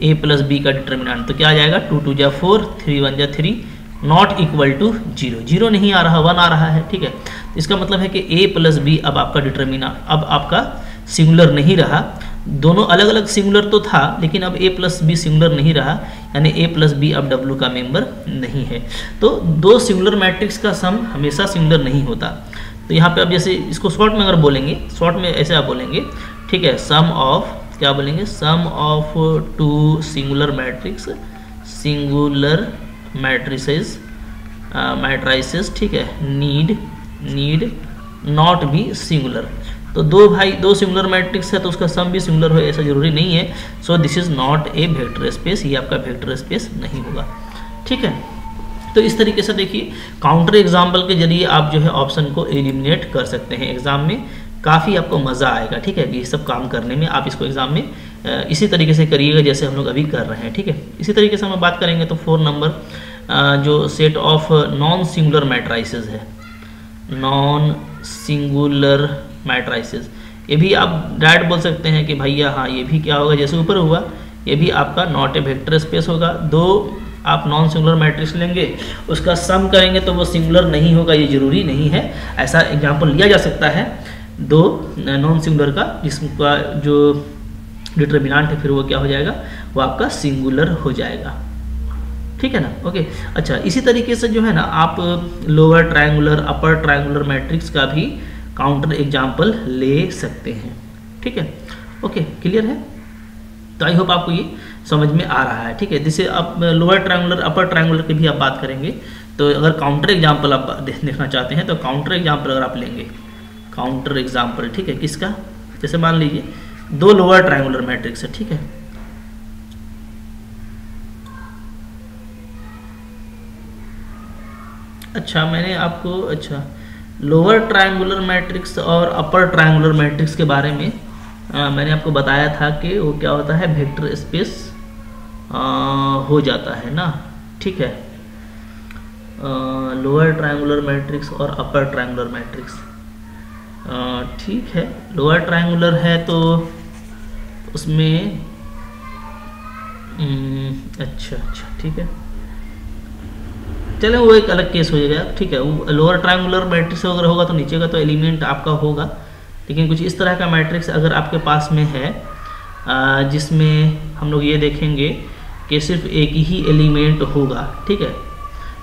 Speaker 1: ए प्लस बी का डिटर्मिनाट तो क्या आ जाएगा? टू टू जा फोर थ्री वन जा three not equal to zero zero नहीं आ रहा वन आ रहा है, ठीक है। इसका मतलब है कि ए प्लस बी अब आपका डिटर्मिना अब आपका सिंगुलर नहीं रहा। दोनों अलग अलग सिंगुलर तो था, लेकिन अब ए प्लस बी सिंगुलर नहीं रहा, यानी ए प्लस बी अब डब्ल्यू का मेंबर नहीं है। तो दो सिंगुलर मैट्रिक्स का सम हमेशा सिंगुलर नहीं होता। तो यहाँ पे अब जैसे इसको शॉर्ट में अगर बोलेंगे शॉर्ट में ऐसे आप बोलेंगे, ठीक है सम ऑफ़ क्या बोलेंगे? Sum of two singular matrix singular matrices matrices ठीक है need need not be singular तो दो भाई, दो सिंगुलर मैट्रिक्स है तो उसका सम भी सिंगुलर हो, ऐसा ज़रूरी नहीं है। So this is not a vector space ये आपका वेक्टर स्पेस नहीं होगा। ठीक है? तो इस तरीके से देखिए काउंटर एग्ज़ाम्पल के ज़रिए आप जो है ऑप्शन को एलिमिनेट कर सकते हैं। एग्ज़ाम में काफ़ी आपको मज़ा आएगा, ठीक है? ये सब काम करने में आप इसको एग्ज़ाम में इसी तरीके से करिएगा जैसे हम लोग अभी कर रहे हैं, ठीक है? इसी तरीके से हम बात करेंगे तो फोर नंबर जो set of non singular matrices है। नॉन सिंगुलर मैट्राइसिस ये भी आप डायरेक्ट बोल सकते हैं कि भैया हाँ ये भी क्या होगा? जैसे ऊपर हुआ, ये भी आपका नॉट ए वेक्टर स्पेस होगा। दो, आप नॉन सिंगुलर मैट्रिक्स लेंगे, उसका सम करेंगे तो वो सिंगुलर नहीं होगा, ये ज़रूरी नहीं है। ऐसा एग्ज़ाम्पल लिया जा सकता है। दो नॉन सिंगुलर का, जिसका जो डिटर्मिनाट है, फिर वो क्या हो जाएगा? वो आपका सिंगुलर हो जाएगा। ठीक है ना? ओके अच्छा इसी तरीके से जो है ना, आप lower triangular upper triangular matrix का भी काउंटर एग्ज़ाम्पल ले सकते हैं। ठीक है? ओके क्लियर है? तो आई होप आपको ये समझ में आ रहा है। ठीक है? जिसे आप लोअर ट्रायंगुलर अपर ट्रायंगुलर की भी आप बात करेंगे तो अगर काउंटर एग्ज़ाम्पल आप देखना चाहते हैं तो काउंटर एग्ज़ाम्पल अगर आप लेंगे। काउंटर एग्ज़ाम्पल ठीक है? किसका? जैसे मान लीजिए, दो लोअर ट्रायंगुलर मैट्रिक्स है, ठीक है? अच्छा मैंने आपको अच्छा लोअर ट्रायंगुलर मैट्रिक्स और अपर ट्रायंगुलर मैट्रिक्स के बारे में आ, मैंने आपको बताया था कि वो क्या होता है वेक्टर स्पेस हो जाता है ना? ठीक है? लोअर ट्रायंगुलर मैट्रिक्स और अपर ट्रायंगुलर मैट्रिक्स ठीक है? लोअर ट्रायंगुलर है तो उसमें हम्म, अच्छा अच्छा ठीक है। चले, वो एक अलग केस हो जाएगा। ठीक है, वो लोअर ट्रायंगुलर मैट्रिक्स अगर होगा तो नीचे का तो एलिमेंट आपका होगा। लेकिन कुछ इस तरह का मैट्रिक्स अगर आपके पास में है जिसमें हम लोग ये देखेंगे कि सिर्फ़ एक ही एलिमेंट होगा। ठीक है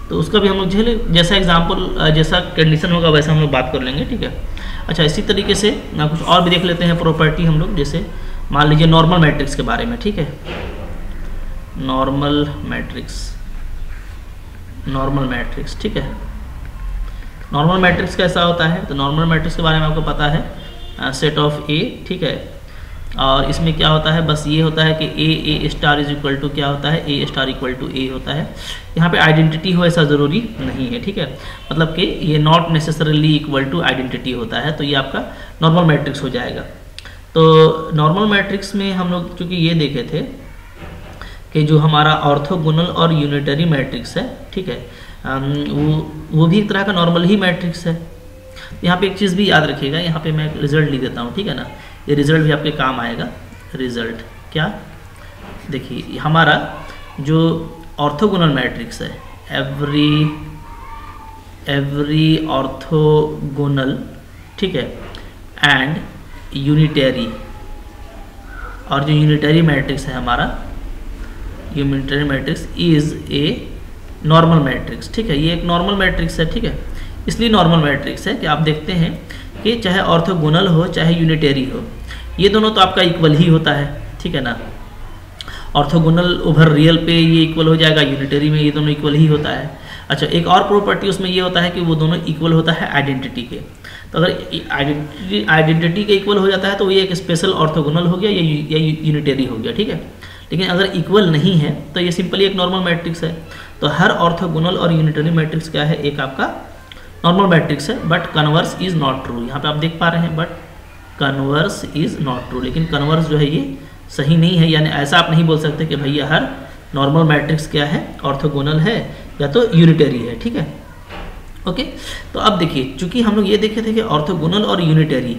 Speaker 1: तो उसका भी हम लोग झेले। जैसा एग्ज़ाम्पल जैसा कंडीशन होगा वैसा हम लोग बात कर लेंगे। ठीक है अच्छा इसी तरीके से ना कुछ और भी देख लेते हैं प्रॉपर्टी हम लोग, जैसे मान लीजिए नॉर्मल मैट्रिक्स के बारे में। ठीक है नॉर्मल मैट्रिक्स नॉर्मल मैट्रिक्स ठीक है? नॉर्मल मैट्रिक्स कैसा होता है? तो नॉर्मल मैट्रिक्स के बारे में आपको पता है सेट ऑफ़ ए ठीक है? और इसमें क्या होता है? बस ये होता है कि A A star is equal to क्या होता है? A star equal to A होता है। यहाँ पे आइडेंटिटी हो ऐसा ज़रूरी नहीं है, ठीक है? मतलब कि ये not necessarily equal to identity होता है तो ये आपका नॉर्मल मैट्रिक्स हो जाएगा। तो नॉर्मल मैट्रिक्स में हम लोग, चूँकि ये देखे थे कि जो हमारा ऑर्थोगोनल और यूनिटरी मैट्रिक्स है, ठीक है? वो वो भी एक तरह का नॉर्मल ही मैट्रिक्स है। यहाँ पे एक चीज़ भी याद रखिएगा, यहाँ पे मैं रिज़ल्ट लिख देता हूँ, ठीक है ना? ये रिज़ल्ट भी आपके काम आएगा। रिज़ल्ट क्या? देखिए, हमारा जो ऑर्थोगोनल मैट्रिक्स है एवरी एवरी ऑर्थोगोनल ठीक है? एंड यूनिटरी और जो यूनिटरी मैट्रिक्स है हमारा unitary matrix is a normal matrix ठीक है? ये एक नॉर्मल मैट्रिक्स है, ठीक है? इसलिए नॉर्मल मैट्रिक्स है कि आप देखते हैं कि चाहे ऑर्थोगोनल हो, चाहे यूनिटेरी हो, ये दोनों तो आपका इक्वल ही होता है, ठीक है ना? ऑर्थोगोनल ओवर रियल पे ये इक्वल हो जाएगा यूनिटेरी में ये दोनों इक्वल ही होता है। अच्छा एक और प्रॉपर्टी उसमें ये होता है कि वो दोनों इक्वल होता है आइडेंटिटी के। तो अगर आइडेंटिटी आइडेंटिटी के इक्वल हो जाता है तो ये एक स्पेशल ऑर्थोगोनल हो गया या यूनिटेरी हो गया, ठीक है? लेकिन अगर इक्वल नहीं है तो ये सिंपली एक नॉर्मल मैट्रिक्स है। तो हर ऑर्थोगोनल और यूनिटरी मैट्रिक्स क्या है? एक आपका नॉर्मल मैट्रिक्स है but converse is not true यहाँ पे आप देख पा रहे हैं but converse is not true लेकिन कन्वर्स जो है ये सही नहीं है, यानी ऐसा आप नहीं बोल सकते कि भैया हर नॉर्मल मैट्रिक्स क्या है? ऑर्थोगोनल है, या तो यूनिटरी है, ठीक है? ओके तो अब देखिए, चूँकि हम लोग ये देखे थे कि ऑर्थोगोनल और यूनिटरी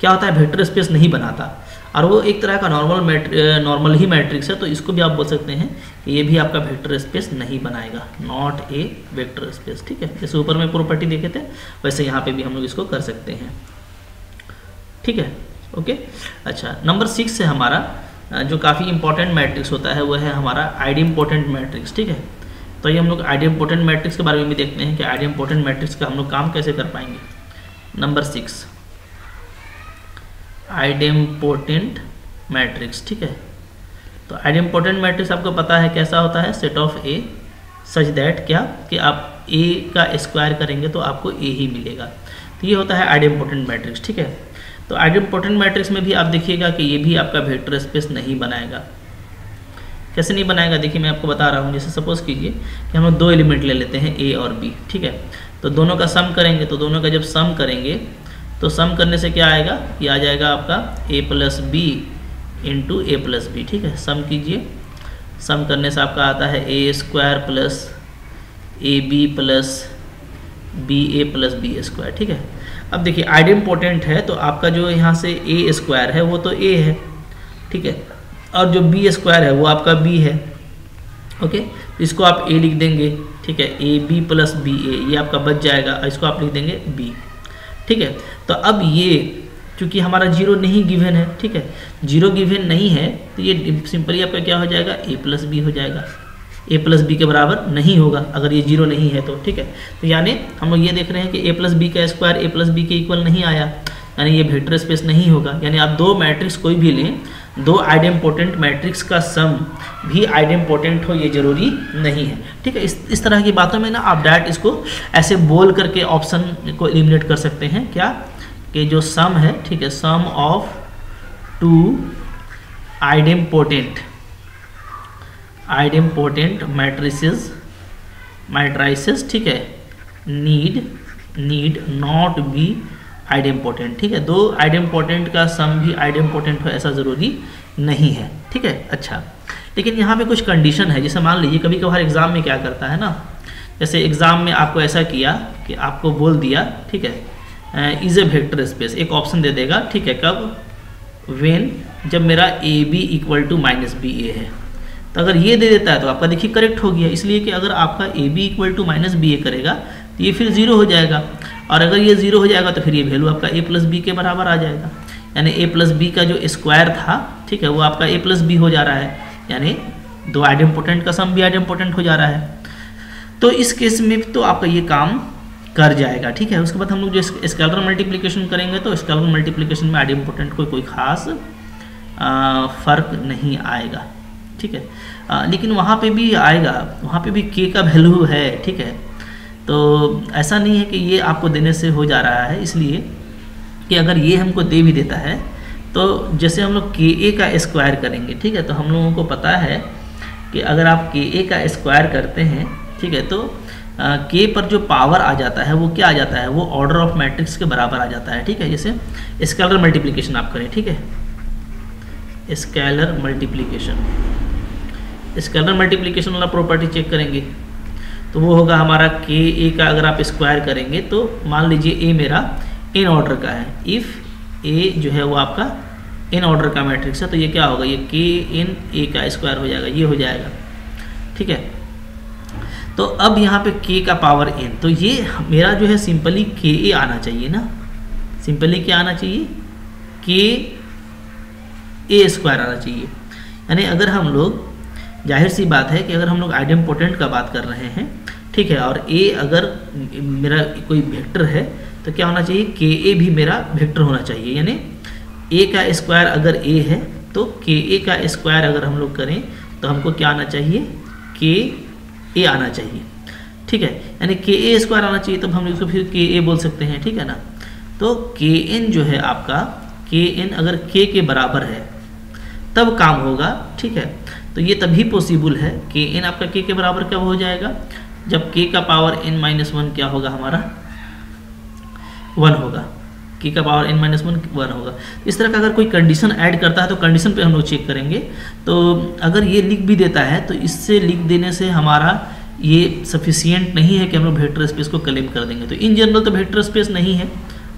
Speaker 1: क्या होता है? वेक्टर स्पेस नहीं बनाता। और वो एक तरह का नॉर्मल नॉर्मल ही मैट्रिक्स है तो इसको भी आप बोल सकते हैं कि ये भी आपका वेक्टर स्पेस नहीं बनाएगा नॉट ए वेक्टर स्पेस ठीक है? जैसे ऊपर में प्रॉपर्टी देखे थे, वैसे यहाँ पे भी हम लोग इसको कर सकते हैं। ठीक है? ओके अच्छा नंबर सिक्स है हमारा जो काफ़ी इंपॉर्टेंट मैट्रिक्स होता है वह है हमारा आइडी इम्पोर्टेंट मैट्रिक्स ठीक है? तो ये हम लोग आइडी इम्पोर्टेंट मैट्रिक्स के बारे में भी देखते हैं कि आइडी इम्पोर्टेंट मैट्रिक्स का हम लोग काम कैसे कर पाएँगे। नंबर सिक्स आइडेम्पोर्टेंट मैट्रिक्स ठीक है? तो आइडेम्पोर्टेंट मैट्रिक्स आपको पता है कैसा होता है? Set of A such that क्या? कि आप ए का स्क्वायर करेंगे तो आपको ए ही मिलेगा। तो ये होता है आइडेम्पोर्टेंट मैट्रिक्स ठीक है? तो आइडेम्पोर्टेंट मैट्रिक्स में भी आप देखिएगा कि ये भी आपका वेक्टर स्पेस नहीं बनाएगा। कैसे नहीं बनाएगा? देखिए, मैं आपको बता रहा हूँ। जैसे सपोज़ कीजिए कि हम लोग दो एलिमेंट ले लेते हैं ए और बी ठीक है? तो दोनों का सम करेंगे तो दोनों का जब सम करेंगे तो सम करने से क्या आएगा? ये आ जाएगा आपका A plus B into A plus B ठीक है? सम कीजिए। सम करने से आपका आता है A square plus A B plus B A plus B square ठीक है? अब देखिए आइडेम्पोर्टेंट है तो आपका जो यहाँ से ए स्क्वायर है, वो तो ए है, ठीक है? और जो बी स्क्वायर है, वो आपका बी है, ओके? इसको आप ए लिख देंगे, ठीक है? A B plus B A ये आपका बच जाएगा इसको आप लिख देंगे बी ठीक है? तो अब ये क्योंकि हमारा ज़ीरो नहीं गिवन है, ठीक है? ज़ीरो गिवन नहीं है तो ये सिंपली आपका क्या हो जाएगा? ए प्लस बी हो जाएगा। ए प्लस बी के बराबर नहीं होगा, अगर ये ज़ीरो नहीं है तो ठीक है? तो यानी हम लोग ये देख रहे हैं कि ए प्लस बी का स्क्वायर ए प्लस बी के इक्वल नहीं आया, यानी ये वेक्टर स्पेस नहीं होगा। यानी आप दो मैट्रिक्स कोई भी लें दो आइडेम्पोर्टेंट मैट्रिक्स का सम भी आइडेम्पोर्टेंट हो, ये ज़रूरी नहीं है। ठीक है, इस इस तरह की बातों में ना आप डायरेक्ट इसको ऐसे बोल करके ऑप्शन को एलिमिनेट कर सकते हैं। क्या? कि जो सम है, ठीक है sum of two idempotent idempotent matrices matrices ठीक है need need not be idempotent ठीक है? दो आइडेम्पोर्टेंट का सम भी आइडेम्पोर्टेंट हो, ऐसा ज़रूरी नहीं है, ठीक है? अच्छा लेकिन यहाँ पे कुछ कंडीशन है, जैसे मान लीजिए कभी कभार एग्ज़ाम में क्या करता है ना? जैसे एग्ज़ाम में आपको ऐसा किया कि आपको बोल दिया, ठीक है? इज़ ए वेक्टर स्पेस एक ऑप्शन दे देगा, ठीक है? कब? वेन जब मेरा A B equal to minus B A है। तो अगर ये दे देता है तो आपका देखिए करेक्ट हो गया। इसलिए कि अगर आपका A B equal to minus B A करेगा तो ये फिर ज़ीरो हो जाएगा। और अगर ये ज़ीरो हो जाएगा तो फिर ये वैल्यू आपका ए प्लस बी के बराबर आ जाएगा। यानी ए प्लस बी का जो स्क्वायर था ठीक है वो आपका ए प्लस बी हो जा रहा है। यानी दो आइडेम्पोर्टेंट का सम भी आइडेम्पोर्टेंट हो जा रहा है। तो इस केस में तो आपका ये काम कर जाएगा ठीक है। उसके बाद हम लोग जो स्केलर मल्टीप्लीकेशन करेंगे तो स्केलर मल्टीप्लीकेशन में आइडेम्पोर्टेंट को कोई खास फ़र्क नहीं आएगा ठीक है। आ, लेकिन वहाँ पे भी आएगा वहाँ पे भी के का वैल्यू है ठीक है। तो ऐसा नहीं है कि ये आपको देने से हो जा रहा है, इसलिए कि अगर ये हमको दे भी देता है तो जैसे हम लोग के ए का स्क्वायर करेंगे, ठीक है? तो हम लोगों को पता है कि अगर आप के ए का स्क्वायर करते हैं, ठीक है तो के पर जो पावर आ जाता है, वो क्या आ जाता है? वो ऑर्डर ऑफ़ मैट्रिक्स के बराबर आ जाता है, ठीक है? जैसे स्केलर मल्टीप्लिकेशन आप करें, ठीक है? स्केलर मल्टीप्लिकेशन स्केलर मल्टीप्लिकेशन वाला प्रॉपर्टी चेक करेंगे। तो वो होगा हमारा के ए का अगर आप स्क्वायर करेंगे तो मान लीजिए ए मेरा इन ऑर्डर का है। इफ़ ए जो है वो आपका इन ऑर्डर का मैट्रिक्स है तो ये क्या होगा? ये के इन ए का स्क्वायर हो जाएगा, ये हो जाएगा। ठीक है? तो अब यहाँ पे के का पावर एन तो ये मेरा जो है सिंपली के ए आना चाहिए ना? सिंपली क्या आना चाहिए? के ए स्क्वायर आना चाहिए। यानी अगर हम लोग ज़ाहिर सी बात है कि अगर हम लोग आइडेम्पोर्टेंट का बात कर रहे हैं, ठीक है, और ए अगर मेरा कोई वेक्टर है तो क्या होना चाहिए? के ए भी मेरा वेक्टर होना चाहिए। यानी ए का स्क्वायर अगर ए है तो के ए का स्क्वायर अगर हम लोग करें तो हमको क्या आना चाहिए? के ए आना चाहिए। ठीक है? यानी के ए स्क्वायर आना चाहिए, तब हम इसको फिर के ए बोल सकते हैं, ठीक है ना? तो के एन जो है आपका के एन अगर के के बराबर है, तब काम होगा, ठीक है? तो ये तभी पॉसिबल है के एन आपका के के बराबर कब हो जाएगा? जब के का पावर एन माइनस वन क्या होगा हमारा? वन होगा। के का power N minus one one होगा। इस तरह का अगर कोई कंडीशन ऐड करता है तो कंडीशन पे हम लोग चेक करेंगे। तो अगर ये लिख भी देता है तो इससे लिख देने से हमारा ये सफिशियंट नहीं है कि हम लोग वेक्टर स्पेस को क्लेम कर देंगे। तो इन जनरल तो वेक्टर स्पेस नहीं है,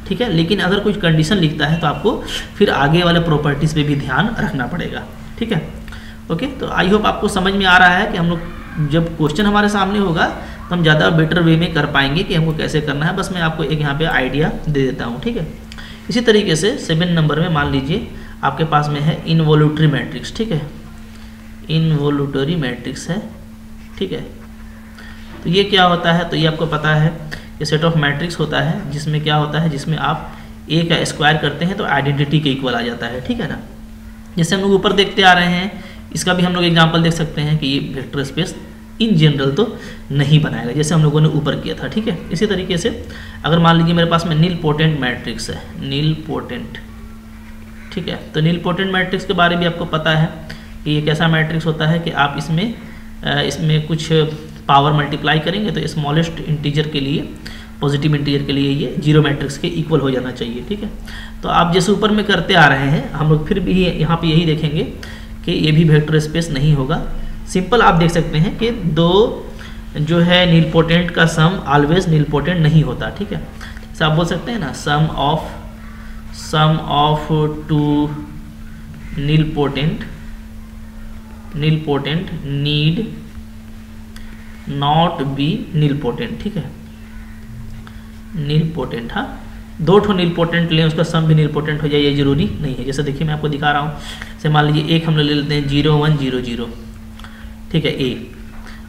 Speaker 1: ठीक है? लेकिन अगर कुछ कंडीशन लिखता है तो आपको फिर आगे वाले प्रॉपर्टीज़ पे भी ध्यान रखना पड़ेगा, ठीक है? ओके तो आई होप आपको समझ में आ रहा है कि हम लोग जब क्वेश्चन हमारे सामने होगा तो हम ज़्यादा बेटर वे में कर पाएँगे कि हमको कैसे करना है। बस मैं आपको एक यहाँ पे आइडिया दे देता हूँ, ठीक है? इसी तरीके से सेवन नंबर में मान लीजिए, आपके पास में है इनवोल्यूटरी मैट्रिक्स ठीक है? इनवोल्यूटरी मैट्रिक्स है, ठीक है? तो ये क्या होता है? तो ये आपको पता है ये सेट ऑफ़ मैट्रिक्स होता है, जिसमें क्या होता है? जिसमें आप ए का स्क्वायर करते हैं तो आइडेंटिटी के इक्वल आ जाता है, ठीक है ना? जैसे हम लोग ऊपर देखते आ रहे हैं इसका भी हम लोग एग्ज़ाम्पल देख सकते हैं कि ये वेक्टर स्पेस इन जनरल तो नहीं बनाएगा, जैसे हम लोगों ने ऊपर किया था, ठीक है? इसी तरीके से अगर मान लीजिए मेरे पास में नील पोटेंट मैट्रिक्स है नील पोटेंट ठीक है? तो नील पोटेंट मैट्रिक्स के बारे में आपको पता है कि ये कैसा मैट्रिक्स होता है कि आप इसमें इसमें कुछ पावर मल्टीप्लाई करेंगे तो स्मॉलेस्ट इंटीजर के लिए पॉजिटिव इंटीजर के लिए ये ज़ीरो मैट्रिक्स के इक्वल हो जाना चाहिए, ठीक है? तो आप जैसे ऊपर में करते आ रहे हैं, हम लोग फिर भी यहाँ पे यही देखेंगे कि ये भी वेक्टर स्पेस नहीं होगा। सिंपल आप देख सकते हैं कि दो जो है नीलपोटेंट का सम ऑलवेज नीलपोटेंट नहीं होता, ठीक है? जैसे आप बोल सकते हैं ना sum of sum of two nilpotent nilpotent need not be nilpotent ठीक है? नीलपोटेंट हाँ? दो ठो नीलपोटेंट लें, उसका सम भी नीलपोटेंट हो जाए, ये ज़रूरी नहीं है। जैसे देखिए, मैं आपको दिखा रहा हूँ। जैसे मान लीजिए, एक हम ले लेते हैं ज़ीरो वन ज़ीरो ज़ीरो ठीक है ए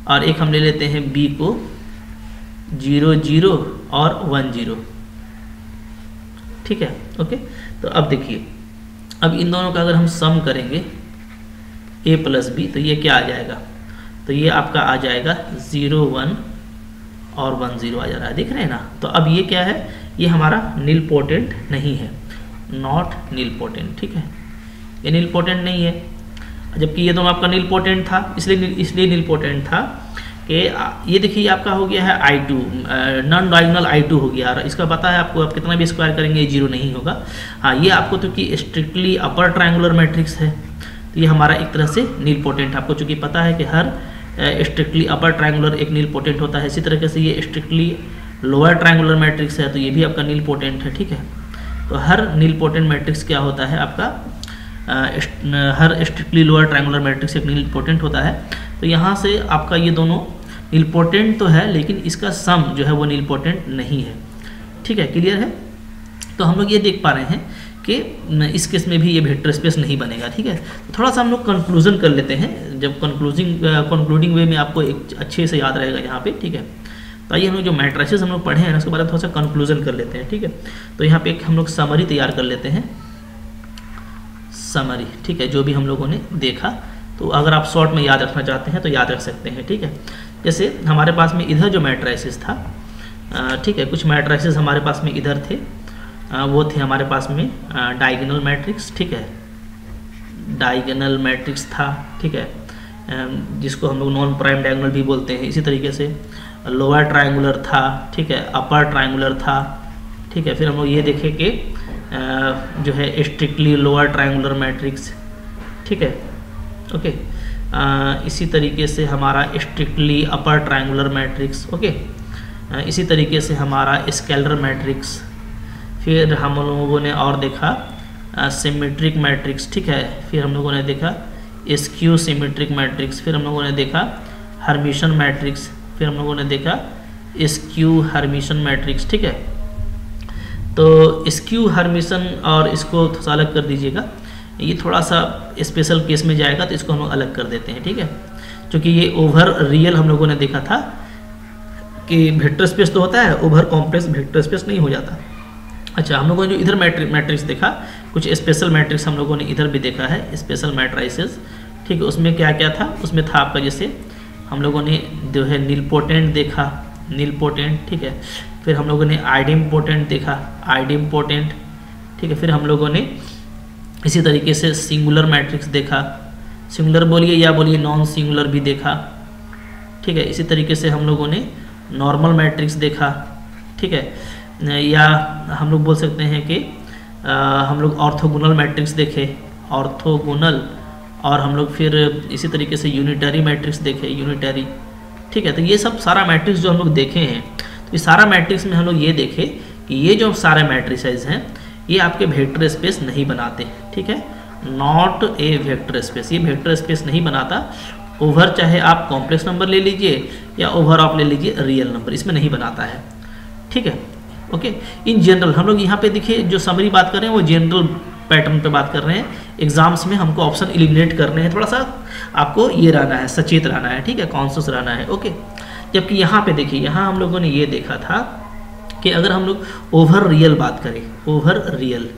Speaker 1: और एक हम ले लेते हैं बी को ज़ीरो ज़ीरो और वन ज़ीरो ठीक है ओके तो अब देखिए, अब इन दोनों का अगर हम सम करेंगे ए प्लस बी तो ये क्या आ जाएगा? तो ये आपका आ जाएगा ज़ीरो वन और वन ज़ीरो आ जा रहा है। देख रहे हैं ना? तो अब ये क्या है? ये हमारा नील पोटेंट नहीं है। नॉट नील ठीक है? ये नील नहीं है। जबकि ये दोनों आपका नील था, इसलिए इसलिए नील पोटेंट था कि ये देखिए आपका हो गया है I two non diagonal I two हो गया। और इसका पता है आपको, आप कितना भी स्क्वायर करेंगे ज़ीरो नहीं होगा। हाँ ये आपको तो कि स्ट्रिक्टली अपर ट्रायंगुलर मैट्रिक्स है तो ये हमारा एक तरह से नील आपको चूँकि पता है कि हर स्ट्रिक्टली अपर ट्रायंगुलर एक नील पोटेंट होता है। इसी तरीके से ये स्ट्रिक्टली लोअर ट्रायंगुलर मैट्रिक्स है तो ये भी आपका नील पोटेंट है ठीक है? तो हर नील पोटेंट मैट्रिक्स क्या होता है? आपका आ, हर स्ट्रिक्टली लोअर ट्रायंगुलर मैट्रिक्स एक नील पोटेंट होता है। तो यहाँ से आपका ये दोनों नील पोटेंट तो है लेकिन इसका सम जो है वो नील पोटेंट नहीं है। ठीक है? क्लियर है? तो हम लोग ये देख पा रहे हैं कि इस केस में भी ये वेक्टर स्पेस नहीं बनेगा ठीक है? थोड़ा सा हम लोग कंक्लूजन कर लेते हैं। जब कंक्लूजिंग कंक्लूडिंग वे में आपको एक अच्छे से याद रहेगा यहाँ पे ठीक है? तो आइए हम लोग जो मैट्राइसिस हम लोग पढ़े हैं उसके बारे में थोड़ा सा कंक्लूजन कर लेते हैं, ठीक है? तो यहाँ पे एक हम लोग समरी तैयार कर लेते हैं। समरी ठीक है, जो भी हम लोगों ने देखा। तो अगर आप शॉर्ट में याद रखना चाहते हैं तो याद रख सकते हैं, ठीक है? जैसे हमारे पास में इधर जो मैट्राइसिस था ठीक है, कुछ मैट्राइसिस हमारे पास में इधर थे। वो थे हमारे पास में डायगनल मैट्रिक्स ठीक है? डायगनल मैट्रिक्स था, ठीक है? जिसको हम लोग नॉन प्राइम डायगनल भी बोलते हैं, इसी तरीके से। लोअर ट्रायंगुलर था ठीक है अपर ट्रायंगुलर था ठीक है फिर हम लोग ये देखें कि जो है स्ट्रिक्टली लोअर ट्रायंगुलर मैट्रिक्स ठीक है ओके आ, इसी तरीके से हमारा strictly upper triangular matrix okay आ, इसी तरीके से हमारा स्केलर मैट्रिक्स फिर हम लोगों ने और देखा सिमेट्रिक मैट्रिक्स ठीक है फिर हम लोगों ने देखा स्क्यू सिमेट्रिक मैट्रिक्स फिर हम लोगों ने देखा हरमिशन मैट्रिक्स फिर हम लोगों ने देखा स्क्यू हरमिशन मैट्रिक्स ठीक है? तो स्क्यू हरमिशन और इसको थोड़ा अलग कर दीजिएगा। ये थोड़ा सा स्पेशल केस में जाएगा तो इसको हम लोग अलग कर देते हैं, ठीक है? क्योंकि ये ओवर रियल हम लोगों ने देखा था कि वेक्टर स्पेस तो होता है ओवर कॉम्प्लेक्स वेक्टर स्पेस नहीं हो जाता। अच्छा हम लोगों ने जो इधर मैट्रिक मैट्रिक्स देखा, कुछ स्पेशल मैट्रिक्स हम लोगों ने इधर भी देखा है स्पेशल मैट्राइसिस ठीक है? उसमें क्या क्या था? उसमें था आपका जैसे हम लोगों ने जो है नील पोटेंट देखा नील पोटेंट ठीक है। फिर हम लोगों ने आइडिम पोटेंट देखा आइडिम पोटेंट ठीक है। फिर हम लोगों ने इसी तरीके से सिंगुलर मैट्रिक्स देखा। सिंगुलर बोलिए या बोलिए नॉन सिंगुलर भी देखा ठीक है। इसी तरीके से हम लोगों ने नॉर्मल मैट्रिक्स देखा ठीक है। या हम लोग बोल सकते हैं कि आ, हम लोग ऑर्थोगोनल मैट्रिक्स देखे। ऑर्थोगोनल और हम लोग फिर इसी तरीके से यूनिटरी मैट्रिक्स देखे यूनिटरी ठीक है तो ये सब सारा मैट्रिक्स जो हम लोग देखे हैं तो ये सारा मैट्रिक्स में हम लोग ये देखे कि ये जो सारे मैट्रिसाइज हैं, ये आपके वेक्टर स्पेस नहीं बनाते ठीक है? नॉट ए वेक्टर स्पेस ये वेक्टर स्पेस नहीं बनाता। ओवर चाहे आप कॉम्प्लेक्स नंबर ले लीजिए या ओवर आप ले लीजिए रियल नंबर इसमें नहीं बनाता है। ठीक है? ओके इन जनरल हम लोग यहाँ पे देखिए, जो समरी बात कर वो जनरल पैटर्न पे बात कर रहे हैं। एग्ज़ाम्स में हमको ऑप्शन इलिमिनेट करने हैं। थोड़ा सा आपको ये रहना है, सचेत रहना है, ठीक है? कॉन्शियस रहना है ओके जबकि यहाँ पे देखिए, यहाँ हम लोगों ने ये देखा था कि अगर हम लोग ओवर रियल बात करें ओवर रियल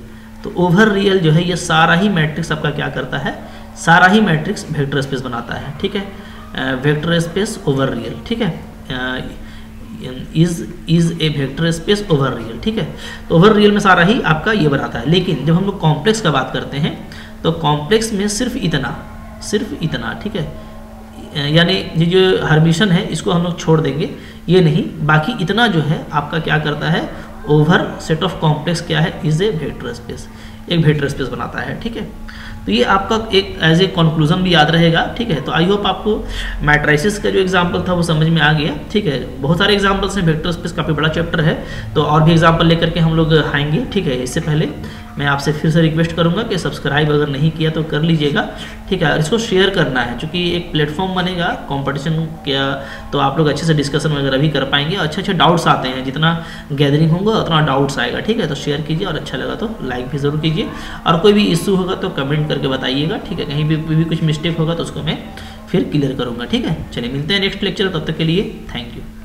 Speaker 1: तो ओवर रियल जो है, ये सारा ही मैट्रिक्स आपका क्या करता है? सारा ही मैट्रिक्स वेक्टर स्पेस बनाता है, ठीक है? वेक्टर स्पेस ओवर रियल ठीक है? Is is a vector space over real ठीक है? तो ओवर रियल में सारा ही आपका ये बनाता है। लेकिन जब हम लोग कॉम्प्लेक्स का बात करते हैं तो कॉम्प्लेक्स में सिर्फ़ इतना सिर्फ़ इतना, ठीक है? यानी ये जो हरमिशन है, इसको हम लोग छोड़ देंगे। ये नहीं, बाकी इतना जो है, आपका क्या करता है? ओवर सेट ऑफ़ कॉम्प्लेक्स क्या है? इज़ ए वेक्टर स्पेस एक वेक्टर स्पेस बनाता है, ठीक है? तो ये आपका एक एज ए कंक्लूजन भी याद रहेगा, ठीक है? तो आई होप आपको मैट्राइसिस का जो एग्ज़ाम्पल था वो समझ में आ गया, ठीक है? बहुत सारे एग्जाम्पल्स हैं वेक्टर स्पेस काफ़ी बड़ा चैप्टर है तो और भी एग्ज़ाम्पल लेकर के हम लोग आएँगे, ठीक है? इससे पहले मैं आपसे फिर से रिक्वेस्ट करूँगा कि सब्सक्राइब अगर नहीं किया तो कर लीजिएगा। ठीक है इसको शेयर करना है क्योंकि एक प्लेटफॉर्म बनेगा कंपटीशन क्या तो आप लोग अच्छे से डिस्कशन वगैरह भी कर पाएँगे अच्छे अच्छे डाउट्स आते हैं। जितना गैदरिंग होगा उतना डाउट्स आएगा ठीक है? तो शेयर कीजिए और अच्छा लगा तो लाइक भी ज़रूर कीजिए। और कोई भी इशू होगा तो कमेंट करके बताइएगा ठीक है? कहीं भी, भी कुछ मिस्टेक होगा तो उसको मैं फिर क्लियर करूँगा ठीक है? चलिए मिलते हैं नेक्स्ट लेक्चर तब तक के लिए थैंक यू